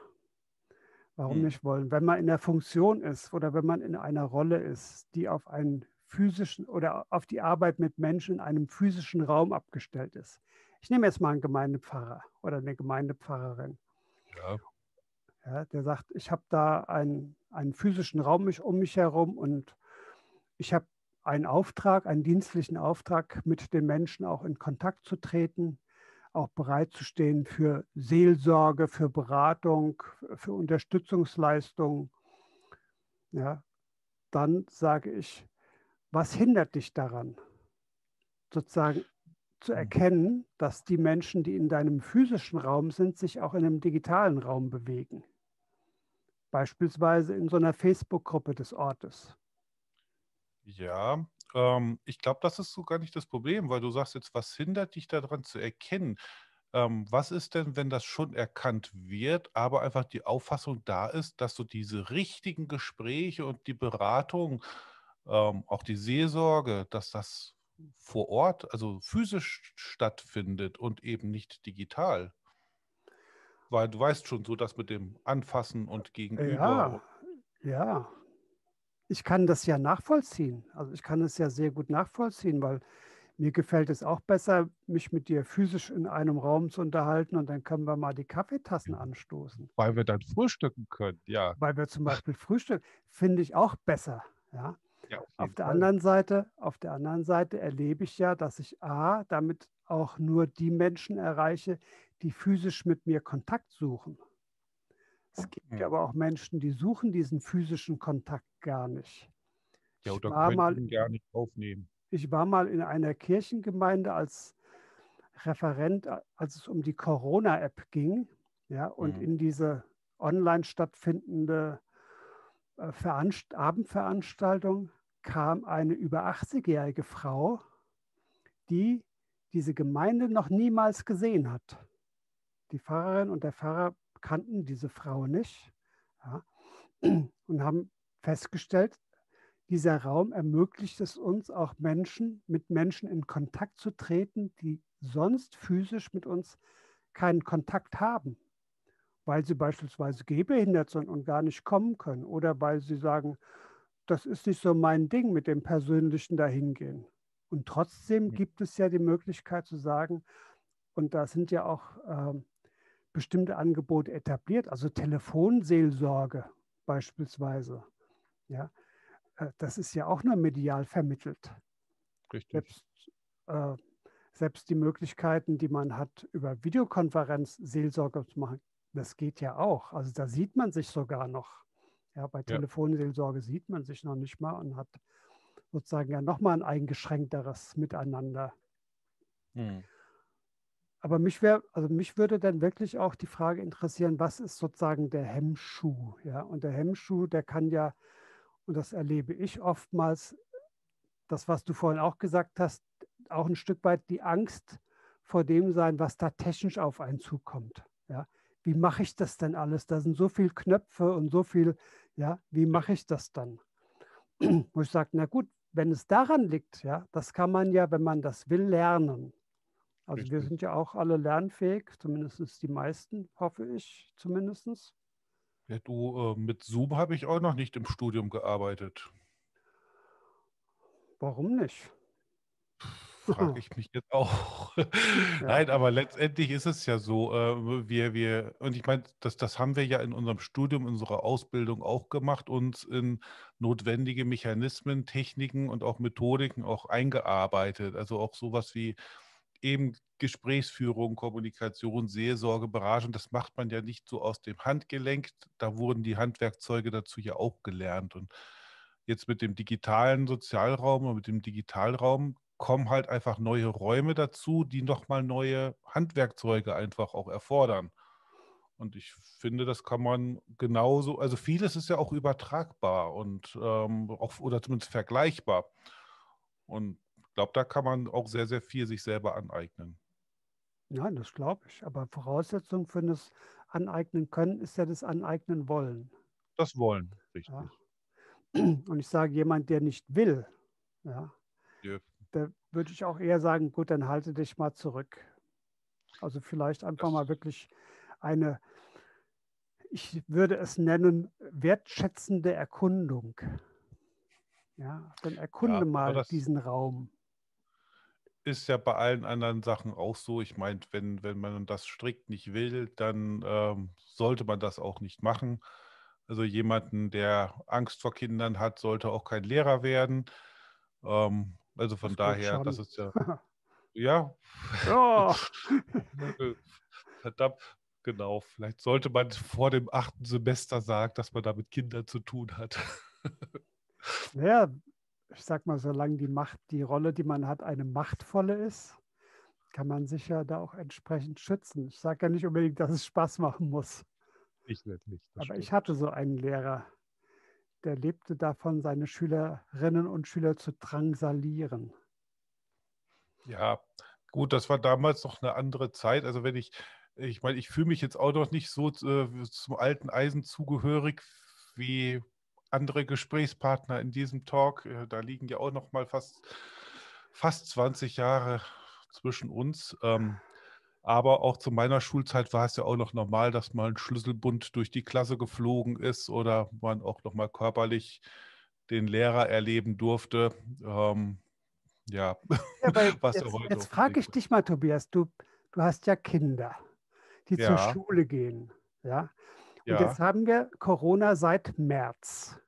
Speaker 2: Warum hm. nicht wollen? Wenn man in der Funktion ist oder wenn man in einer Rolle ist, die auf einen physischen oder auf die Arbeit mit Menschen in einem physischen Raum abgestellt ist. Ich nehme jetzt mal einen Gemeindepfarrer oder eine Gemeindepfarrerin. Ja. ja der sagt, ich habe da einen, einen physischen Raum um mich herum und ich habe einen Auftrag, einen dienstlichen Auftrag, mit den Menschen auch in Kontakt zu treten, auch bereit zu stehen für Seelsorge, für Beratung, für Unterstützungsleistungen. Ja, dann sage ich, was hindert dich daran, sozusagen zu erkennen, dass die Menschen, die in deinem physischen Raum sind, sich auch in einem digitalen Raum bewegen? Beispielsweise in so einer Facebook-Gruppe des Ortes.
Speaker 1: Ja, ähm, ich glaube, das ist so gar nicht das Problem, weil du sagst jetzt, was hindert dich daran zu erkennen? Ähm, was ist denn, wenn das schon erkannt wird, aber einfach die Auffassung da ist, dass du diese richtigen Gespräche und die Beratung, ähm, auch die Seelsorge, dass das vor Ort, also physisch stattfindet und eben nicht digital? Weil du weißt schon, so das mit dem Anfassen und Gegenüber.
Speaker 2: Ja, ja ich kann das ja nachvollziehen. Also ich kann es ja sehr gut nachvollziehen, weil mir gefällt es auch besser, mich mit dir physisch in einem Raum zu unterhalten und dann können wir mal die Kaffeetassen anstoßen.
Speaker 1: Weil wir dann frühstücken können, ja.
Speaker 2: Weil wir zum Beispiel frühstücken, finde ich auch besser, ja. Ja auf, auf der anderen Seite, auf der anderen Seite erlebe ich ja, dass ich A, damit auch nur die Menschen erreiche, die physisch mit mir Kontakt suchen. Es gibt ja aber auch Menschen, die suchen diesen physischen Kontakt gar nicht.
Speaker 1: Ja, oder ich war mal, ihn gar nicht aufnehmen.
Speaker 2: Ich war mal in einer Kirchengemeinde als Referent, als es um die Corona-App ging, ja, und mhm. in diese online stattfindende Veranst Abendveranstaltung kam eine über 80-jährige Frau, die diese Gemeinde noch niemals gesehen hat. Die Pfarrerin und der Pfarrer kannten diese Frau nicht ja, und haben festgestellt, dieser Raum ermöglicht es uns auch Menschen, mit Menschen in Kontakt zu treten, die sonst physisch mit uns keinen Kontakt haben, weil sie beispielsweise gehbehindert sind und gar nicht kommen können oder weil sie sagen, das ist nicht so mein Ding mit dem persönlichen Dahingehen. Und trotzdem gibt es ja die Möglichkeit zu sagen, und da sind ja auch äh, bestimmte Angebote etabliert, also Telefonseelsorge beispielsweise. Ja, äh, das ist ja auch nur medial vermittelt.
Speaker 1: Richtig.
Speaker 2: Selbst, äh, selbst die Möglichkeiten, die man hat, über Videokonferenz Seelsorge zu machen, das geht ja auch. Also da sieht man sich sogar noch. Ja, bei Telefonseelsorge sieht man sich noch nicht mal und hat sozusagen ja nochmal ein eingeschränkteres Miteinander. Hm. Aber mich, wär, also mich würde dann wirklich auch die Frage interessieren, was ist sozusagen der Hemmschuh? Ja? Und der Hemmschuh, der kann ja, und das erlebe ich oftmals, das, was du vorhin auch gesagt hast, auch ein Stück weit die Angst vor dem sein, was da technisch auf einen zukommt. Ja? Wie mache ich das denn alles? Da sind so viele Knöpfe und so viel, ja, wie mache ich das dann? Wo ich sage, na gut, wenn es daran liegt, ja, das kann man ja, wenn man das will, lernen. Also Richtig. wir sind ja auch alle lernfähig, zumindest die meisten, hoffe ich zumindest.
Speaker 1: Ja, du, äh, mit Zoom habe ich auch noch nicht im Studium gearbeitet.
Speaker 2: Warum nicht?
Speaker 1: Frage ich mich jetzt auch. Nein, aber letztendlich ist es ja so, äh, wir, wir, und ich meine, das, das haben wir ja in unserem Studium, in unserer Ausbildung auch gemacht, uns in notwendige Mechanismen, Techniken und auch Methodiken auch eingearbeitet. Also auch sowas wie eben Gesprächsführung, Kommunikation, Seelsorge, Beratung, das macht man ja nicht so aus dem Handgelenk. Da wurden die Handwerkzeuge dazu ja auch gelernt. Und jetzt mit dem digitalen Sozialraum und mit dem Digitalraum kommen halt einfach neue Räume dazu, die nochmal neue Handwerkzeuge einfach auch erfordern. Und ich finde, das kann man genauso, also vieles ist ja auch übertragbar und ähm, auch, oder zumindest vergleichbar. Und glaube, da kann man auch sehr, sehr viel sich selber aneignen.
Speaker 2: Nein, das glaube ich. Aber Voraussetzung für das Aneignen können ist ja das Aneignen wollen.
Speaker 1: Das Wollen, richtig.
Speaker 2: Ja. Und ich sage, jemand, der nicht will, ja, ja. Da würde ich auch eher sagen, gut, dann halte dich mal zurück. Also vielleicht einfach mal wirklich eine ich würde es nennen, wertschätzende Erkundung. Ja, dann erkunde ja, mal diesen Raum.
Speaker 1: Ist ja bei allen anderen Sachen auch so. Ich meine, wenn, wenn man das strikt nicht will, dann ähm, sollte man das auch nicht machen. Also jemanden, der Angst vor Kindern hat, sollte auch kein Lehrer werden. Ähm, also von das daher, das ist ja. ja. Oh. Verdammt, genau. Vielleicht sollte man vor dem achten Semester sagen, dass man da mit Kindern zu tun hat.
Speaker 2: Naja, ich sag mal, solange die Macht, die Rolle, die man hat, eine machtvolle ist, kann man sich ja da auch entsprechend schützen. Ich sage ja nicht unbedingt, dass es Spaß machen muss.
Speaker 1: Ich wirklich.
Speaker 2: Aber stimmt. ich hatte so einen Lehrer, der lebte davon, seine Schülerinnen und Schüler zu drangsalieren.
Speaker 1: Ja, gut, das war damals noch eine andere Zeit. Also wenn ich, ich meine, ich fühle mich jetzt auch noch nicht so äh, zum alten Eisen zugehörig wie andere Gesprächspartner in diesem Talk. Äh, da liegen ja auch noch mal fast, fast 20 Jahre zwischen uns. Ähm, aber auch zu meiner Schulzeit war es ja auch noch normal, dass mal ein Schlüsselbund durch die Klasse geflogen ist oder man auch noch mal körperlich den Lehrer erleben durfte. Ähm, ja,
Speaker 2: ja was jetzt, jetzt frage ich dich mal, Tobias, du, du hast ja Kinder, die ja. zur Schule gehen. Ja? Und ja. jetzt haben wir Corona seit März.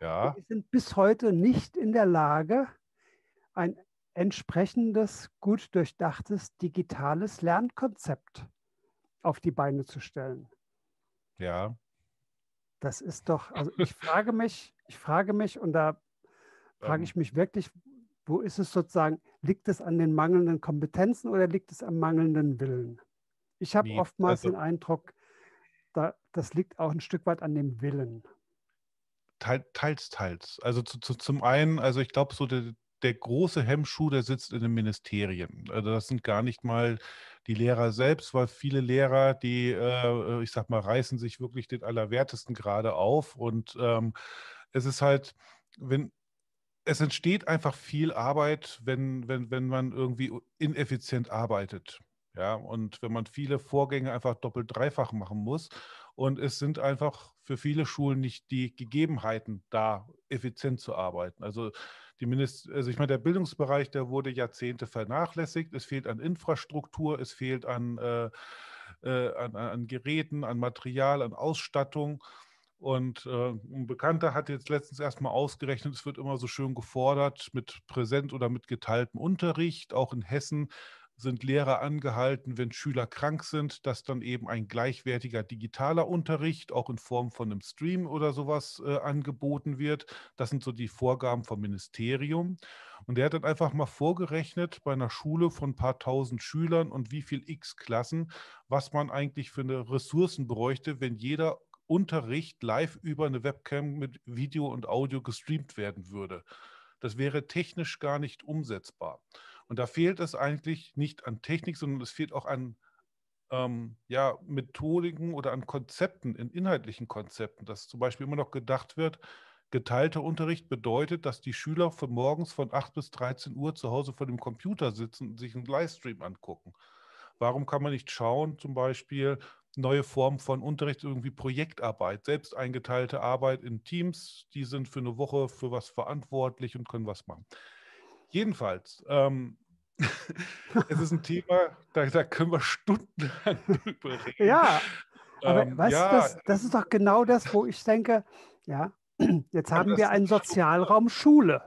Speaker 1: Ja.
Speaker 2: Wir sind bis heute nicht in der Lage, ein entsprechendes, gut durchdachtes digitales Lernkonzept auf die Beine zu stellen.
Speaker 1: Ja.
Speaker 2: Das ist doch, also ich frage mich, ich frage mich und da frage ich mich wirklich, wo ist es sozusagen, liegt es an den mangelnden Kompetenzen oder liegt es am mangelnden Willen? Ich habe nee, oftmals also, den Eindruck, da, das liegt auch ein Stück weit an dem Willen.
Speaker 1: Teils, teils. Also zu, zu, zum einen, also ich glaube, so der, der große Hemmschuh, der sitzt in den Ministerien. Also das sind gar nicht mal die Lehrer selbst, weil viele Lehrer, die, äh, ich sag mal, reißen sich wirklich den Allerwertesten gerade auf. Und ähm, es ist halt, wenn, es entsteht einfach viel Arbeit, wenn, wenn, wenn man irgendwie ineffizient arbeitet. Ja, und wenn man viele Vorgänge einfach doppelt dreifach machen muss. Und es sind einfach für viele Schulen nicht die Gegebenheiten da, effizient zu arbeiten. Also die Minister, also ich meine, der Bildungsbereich, der wurde Jahrzehnte vernachlässigt. Es fehlt an Infrastruktur, es fehlt an, äh, äh, an, an, Geräten, an Material, an Ausstattung. Und äh, ein Bekannter hat jetzt letztens erstmal ausgerechnet, es wird immer so schön gefordert mit Präsent oder mit geteiltem Unterricht. Auch in Hessen sind Lehrer angehalten, wenn Schüler krank sind, dass dann eben ein gleichwertiger digitaler Unterricht auch in Form von einem Stream oder sowas äh, angeboten wird. Das sind so die Vorgaben vom Ministerium. Und er hat dann einfach mal vorgerechnet bei einer Schule von ein paar tausend Schülern und wie viel X Klassen, was man eigentlich für eine Ressourcen bräuchte, wenn jeder Unterricht live über eine Webcam mit Video und Audio gestreamt werden würde. Das wäre technisch gar nicht umsetzbar. Und da fehlt es eigentlich nicht an Technik, sondern es fehlt auch an ähm, ja, Methodiken oder an Konzepten, in inhaltlichen Konzepten, dass zum Beispiel immer noch gedacht wird, geteilter Unterricht bedeutet, dass die Schüler von morgens von 8 bis 13 Uhr zu Hause vor dem Computer sitzen und sich einen Livestream angucken. Warum kann man nicht schauen, zum Beispiel neue Formen von Unterricht, irgendwie Projektarbeit, selbst eingeteilte Arbeit in Teams, die sind für eine Woche für was verantwortlich und können was machen. Jedenfalls, ähm, es ist ein Thema, da, da, können wir stundenlang drüber reden.
Speaker 2: Ja, aber ähm, weißt ja, du, das, das, ist doch genau das, wo ich denke, ja, jetzt haben wir einen Sozialraum Schule.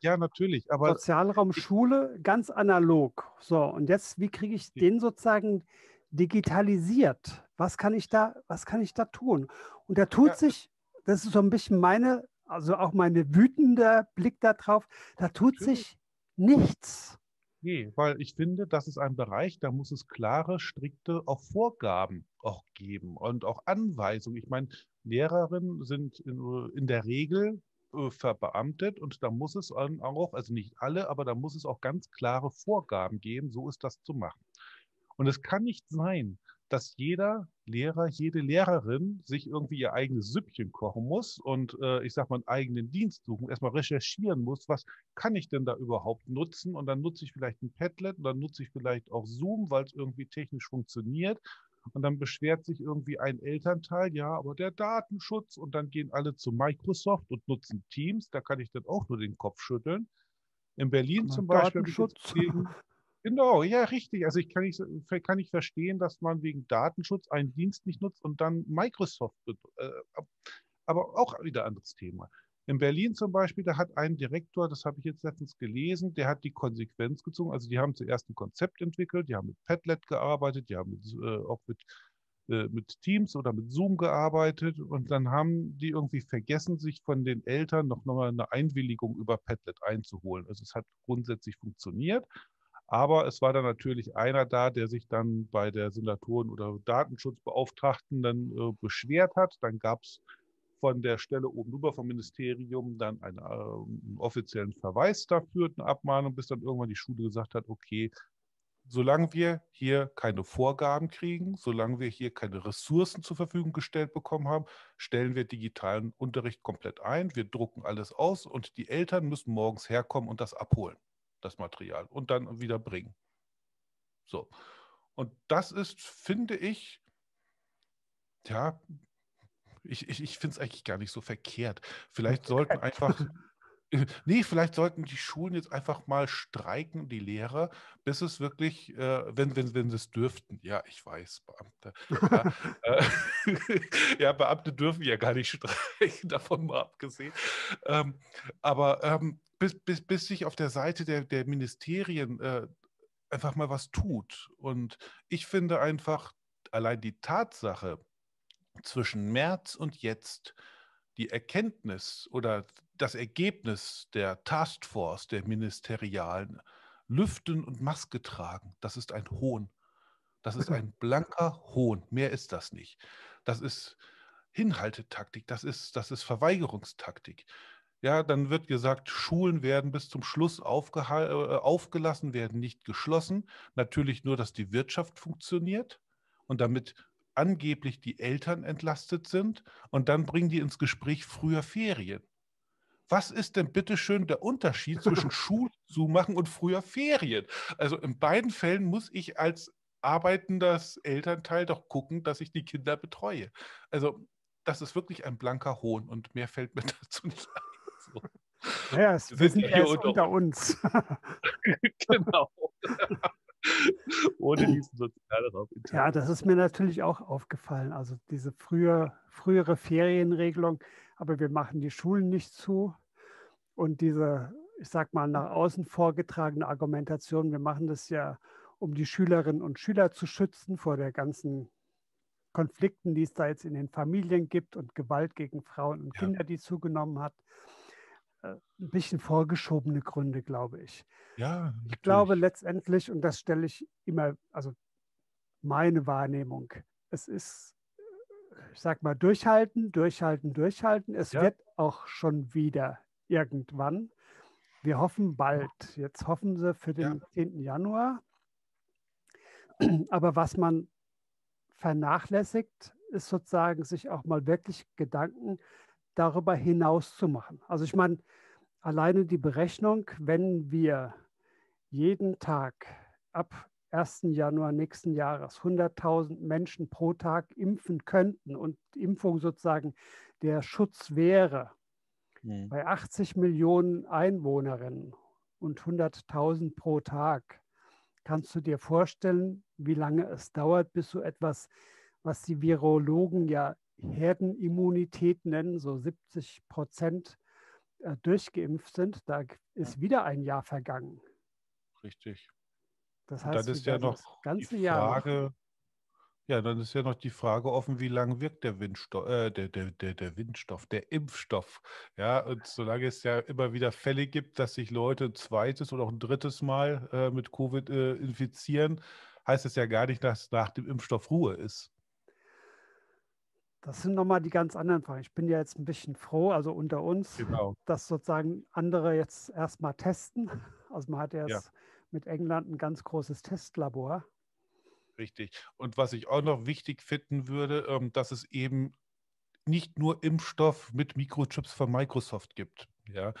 Speaker 1: Ja, natürlich. Aber
Speaker 2: Sozialraum Schule ganz analog. So, und jetzt, wie kriege ich den sozusagen digitalisiert? Was kann ich da, was kann ich da tun? Und da tut ja. sich, das ist so ein bisschen meine also auch mein wütender Blick darauf, da tut sich nichts.
Speaker 1: Nee, weil ich finde, das ist ein Bereich, da muss es klare, strikte auch Vorgaben auch geben und auch Anweisungen. Ich meine, Lehrerinnen sind in, in der Regel äh, verbeamtet und da muss es auch, also nicht alle, aber da muss es auch ganz klare Vorgaben geben, so ist das zu machen. Und es kann nicht sein, dass jeder Lehrer, jede Lehrerin sich irgendwie ihr eigenes Süppchen kochen muss und äh, ich sag mal einen eigenen Dienst suchen, erstmal recherchieren muss, was kann ich denn da überhaupt nutzen und dann nutze ich vielleicht ein Padlet und dann nutze ich vielleicht auch Zoom, weil es irgendwie technisch funktioniert Und dann beschwert sich irgendwie ein Elternteil, ja, aber der Datenschutz und dann gehen alle zu Microsoft und nutzen Teams. Da kann ich dann auch nur den Kopf schütteln. In Berlin zum Beispiel.
Speaker 2: Datenschutz.
Speaker 1: Genau, ja, richtig. Also ich kann nicht, kann nicht verstehen, dass man wegen Datenschutz einen Dienst nicht nutzt und dann Microsoft, äh, aber auch wieder anderes Thema. In Berlin zum Beispiel, da hat ein Direktor, das habe ich jetzt letztens gelesen, der hat die Konsequenz gezogen. Also die haben zuerst ein Konzept entwickelt, die haben mit Padlet gearbeitet, die haben mit, äh, auch mit, äh, mit Teams oder mit Zoom gearbeitet und dann haben die irgendwie vergessen, sich von den Eltern noch mal eine Einwilligung über Padlet einzuholen. Also es hat grundsätzlich funktioniert. Aber es war dann natürlich einer da, der sich dann bei der Senatoren- oder Datenschutzbeauftragten dann äh, beschwert hat. Dann gab es von der Stelle oben drüber vom Ministerium dann einen, äh, einen offiziellen Verweis dafür, eine Abmahnung, bis dann irgendwann die Schule gesagt hat, okay, solange wir hier keine Vorgaben kriegen, solange wir hier keine Ressourcen zur Verfügung gestellt bekommen haben, stellen wir digitalen Unterricht komplett ein. Wir drucken alles aus und die Eltern müssen morgens herkommen und das abholen, das Material, und dann wieder bringen. So. Und das ist, finde ich, ja, ich, ich, ich finde es eigentlich gar nicht so verkehrt. Vielleicht sollten einfach, nee, vielleicht sollten die Schulen jetzt einfach mal streiken, die Lehrer, bis es wirklich, äh, wenn, wenn, wenn sie es dürften. Ja, ich weiß, Beamte. Ja, äh, ja, Beamte dürfen ja gar nicht streiken, davon mal abgesehen. Ähm, aber ähm, bis, bis, bis sich auf der Seite der, der Ministerien äh, einfach mal was tut. Und ich finde einfach, allein die Tatsache, zwischen März und jetzt die Erkenntnis oder das Ergebnis der Taskforce, der Ministerialen, Lüften und Maske tragen, das ist ein Hohn. Das ist ein blanker Hohn. Mehr ist das nicht. Das ist Hinhaltetaktik, das ist, das ist Verweigerungstaktik. Ja, dann wird gesagt, Schulen werden bis zum Schluss äh, aufgelassen, werden nicht geschlossen. Natürlich nur, dass die Wirtschaft funktioniert und damit angeblich die Eltern entlastet sind und dann bringen die ins Gespräch früher Ferien. Was ist denn bitteschön der Unterschied zwischen Schule zu machen und früher Ferien? Also in beiden Fällen muss ich als arbeitendes Elternteil doch gucken, dass ich die Kinder betreue. Also das ist wirklich ein blanker Hohn und mehr fällt mir dazu nicht ein. So.
Speaker 2: Ja, es wir sind ja unter, unter uns.
Speaker 1: genau. Ohne diesen Sozialraum.
Speaker 2: Ja, das ist mir natürlich auch aufgefallen. Also diese frühe, frühere Ferienregelung, aber wir machen die Schulen nicht zu. Und diese, ich sag mal, nach außen vorgetragene Argumentation, wir machen das ja, um die Schülerinnen und Schüler zu schützen vor der ganzen Konflikten, die es da jetzt in den Familien gibt und Gewalt gegen Frauen und Kinder, die zugenommen hat. Ein bisschen vorgeschobene Gründe, glaube ich.
Speaker 1: Ja. Natürlich.
Speaker 2: Ich glaube letztendlich, und das stelle ich immer, also meine Wahrnehmung, es ist, ich sag mal, durchhalten, durchhalten, durchhalten. Es ja. wird auch schon wieder irgendwann. Wir hoffen bald. Jetzt hoffen sie für den ja. 10. Januar. Aber was man vernachlässigt, ist sozusagen sich auch mal wirklich Gedanken darüber hinaus zu machen. Also ich meine, alleine die Berechnung, wenn wir jeden Tag ab 1. Januar nächsten Jahres 100.000 Menschen pro Tag impfen könnten und Impfung sozusagen der Schutz wäre, mhm. bei 80 Millionen Einwohnerinnen und 100.000 pro Tag, kannst du dir vorstellen, wie lange es dauert, bis so etwas, was die Virologen ja Herdenimmunität nennen, so 70 Prozent äh, durchgeimpft sind, da ist wieder ein Jahr vergangen.
Speaker 1: Richtig.
Speaker 2: Das heißt,
Speaker 1: dann ist ja noch
Speaker 2: ganze
Speaker 1: die Frage, Jahr. Ja, dann ist ja noch die Frage offen, wie lange wirkt der Windstoff, äh, der, der, der, der Windstoff, der Impfstoff. Ja, und solange es ja immer wieder Fälle gibt, dass sich Leute ein zweites oder auch ein drittes Mal äh, mit Covid äh, infizieren, heißt es ja gar nicht, dass nach dem Impfstoff Ruhe ist.
Speaker 2: Das sind nochmal die ganz anderen Fragen. Ich bin ja jetzt ein bisschen froh, also unter uns, genau. dass sozusagen andere jetzt erstmal testen. Also man hat ja, mit England ein ganz großes Testlabor.
Speaker 1: Richtig. Und was ich auch noch wichtig finden würde, ähm, dass es eben nicht nur Impfstoff mit Mikrochips von Microsoft gibt. Ja.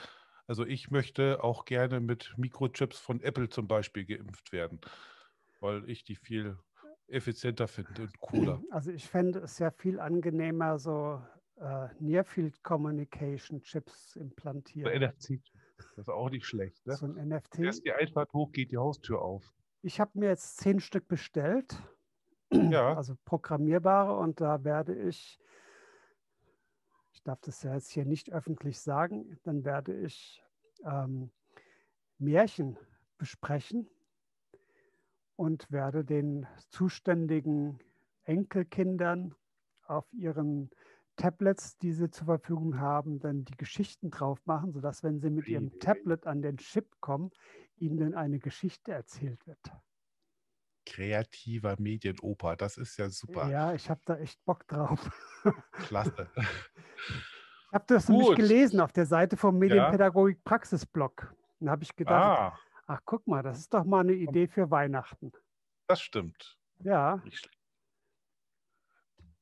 Speaker 1: Also ich möchte auch gerne mit Mikrochips von Apple zum Beispiel geimpft werden, weil ich die viel effizienter finde und cooler.
Speaker 2: Also ich fände es ja viel angenehmer, so äh, Near-Field Communication Chips
Speaker 1: So
Speaker 2: implantieren.
Speaker 1: NFC, das ist auch nicht schlecht. Ne?
Speaker 2: So ein NFT.
Speaker 1: Erst die Einfahrt hoch, geht die Haustür auf.
Speaker 2: Ich habe mir jetzt zehn Stück bestellt,
Speaker 1: Ja,
Speaker 2: also programmierbare, und da werde ich, ich darf das ja jetzt hier nicht öffentlich sagen, dann werde ich ähm, Märchen besprechen und werde den zuständigen Enkelkindern auf ihren Tablets, die sie zur Verfügung haben, dann die Geschichten drauf machen, sodass, wenn sie mit ihrem. Tablet an den Chip kommen, ihnen dann eine Geschichte erzählt wird.
Speaker 1: kreativer Medienoper, das ist ja super.
Speaker 2: Ja, ich habe da echt Bock drauf.
Speaker 1: Klasse.
Speaker 2: Ich habe das nämlich
Speaker 1: Gut.
Speaker 2: gelesen auf der Seite vom Medienpädagogik Praxisblog. Dann habe ich gedacht,
Speaker 1: Ah,
Speaker 2: ach guck mal, das ist doch mal eine Idee für Weihnachten.
Speaker 1: das stimmt.
Speaker 2: Ja.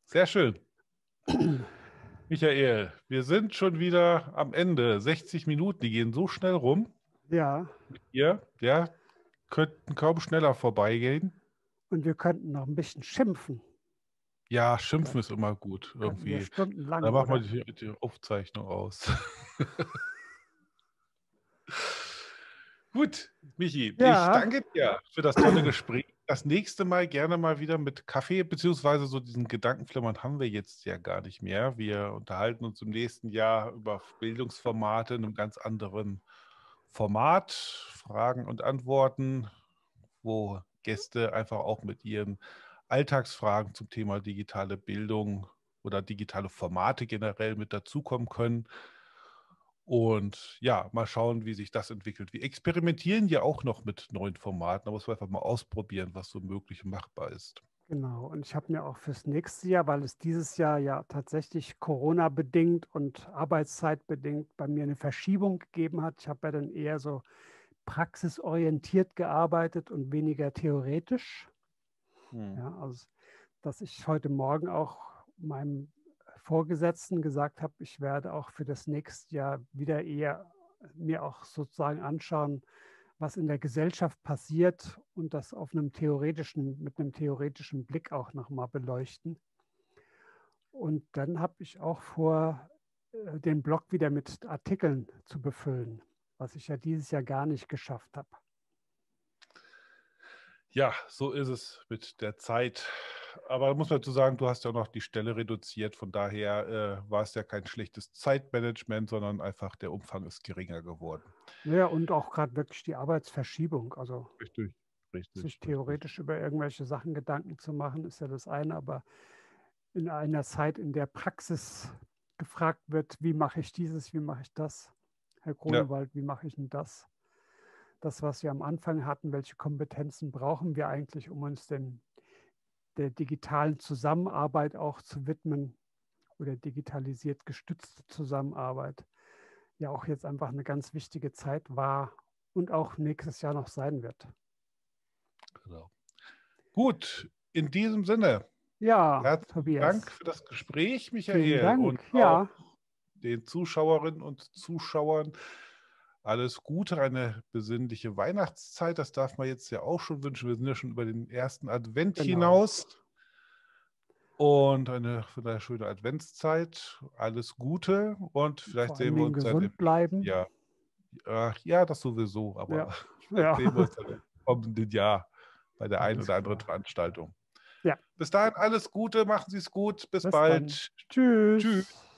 Speaker 1: Sehr schön. Michael, wir sind schon wieder am Ende. 60 Minuten, die gehen so schnell rum.
Speaker 2: ja.
Speaker 1: Hier, ja, könnten kaum schneller vorbeigehen.
Speaker 2: Und wir könnten noch ein bisschen schimpfen.
Speaker 1: Ja, schimpfen ist immer gut. Irgendwie.
Speaker 2: stundenlang.
Speaker 1: Da machen wir die, die Aufzeichnung aus. Gut, Michi,
Speaker 2: Ja.
Speaker 1: ich danke dir für das tolle Gespräch. Das nächste Mal gerne mal wieder mit Kaffee, beziehungsweise so diesen Gedankenflimmern haben wir jetzt ja gar nicht mehr. Wir unterhalten uns im nächsten Jahr über Bildungsformate in einem ganz anderen Format, Fragen und Antworten, wo Gäste einfach auch mit ihren Alltagsfragen zum Thema digitale Bildung oder digitale Formate generell mit dazukommen können. Und ja, mal schauen, wie sich das entwickelt. Wir experimentieren ja auch noch mit neuen Formaten, da muss man einfach mal ausprobieren, was so möglich machbar ist.
Speaker 2: Genau. Und ich habe mir auch fürs nächste Jahr, weil es dieses Jahr ja tatsächlich Corona-bedingt und Arbeitszeitbedingt bei mir eine Verschiebung gegeben hat. Ich habe ja dann eher so praxisorientiert gearbeitet und weniger theoretisch. Ja, also, dass ich heute Morgen auch meinem Vorgesetzten gesagt habe, ich werde auch für das nächste Jahr wieder eher mir auch sozusagen anschauen, was in der Gesellschaft passiert und das auf einem theoretischen, mit einem theoretischen Blick auch nochmal beleuchten. Und dann habe ich auch vor, äh, den Blog wieder mit Artikeln zu befüllen, was ich ja dieses Jahr gar nicht geschafft habe.
Speaker 1: Ja, so ist es mit der Zeit. Aber da muss man dazu sagen, du hast ja auch noch die Stelle reduziert. Von daher äh, war es ja kein schlechtes Zeitmanagement, sondern einfach der Umfang ist geringer geworden.
Speaker 2: Naja, und auch gerade wirklich die Arbeitsverschiebung. Also
Speaker 1: Richtig, richtig.
Speaker 2: sich theoretisch über irgendwelche Sachen Gedanken zu machen, ist ja das eine, aber in einer Zeit, in der Praxis gefragt wird, wie mache ich dieses, wie mache ich das? Herr Grunewald, wie mache ich denn das? Das, was wir am Anfang hatten, welche Kompetenzen brauchen wir eigentlich, um uns denn der digitalen Zusammenarbeit auch zu widmen oder digitalisiert gestützte Zusammenarbeit, ja auch jetzt einfach eine ganz wichtige Zeit war und auch nächstes Jahr noch sein wird.
Speaker 1: Genau. Gut, in diesem Sinne,
Speaker 2: Ja,
Speaker 1: herzlichen
Speaker 2: Tobias.
Speaker 1: Dank für das Gespräch, Michael.
Speaker 2: Vielen Dank.
Speaker 1: Und
Speaker 2: ja,
Speaker 1: den Zuschauerinnen und Zuschauern alles Gute, eine besinnliche Weihnachtszeit. Das darf man jetzt ja auch schon wünschen. Wir sind ja schon über den ersten Advent
Speaker 2: Genau.
Speaker 1: hinaus. Und eine, eine schöne Adventszeit. Alles Gute und vielleicht
Speaker 2: vor
Speaker 1: sehen wir uns dann
Speaker 2: gesund
Speaker 1: im
Speaker 2: bleiben.
Speaker 1: ja, ja, das sowieso, aber
Speaker 2: Ja.
Speaker 1: sehen wir uns dann im kommenden Jahr bei der einen oder anderen. Veranstaltung.
Speaker 2: Ja.
Speaker 1: Bis dahin alles Gute, machen Sie es gut, bis,
Speaker 2: Bis
Speaker 1: bald.
Speaker 2: dann. Tschüss.
Speaker 1: Tschüss.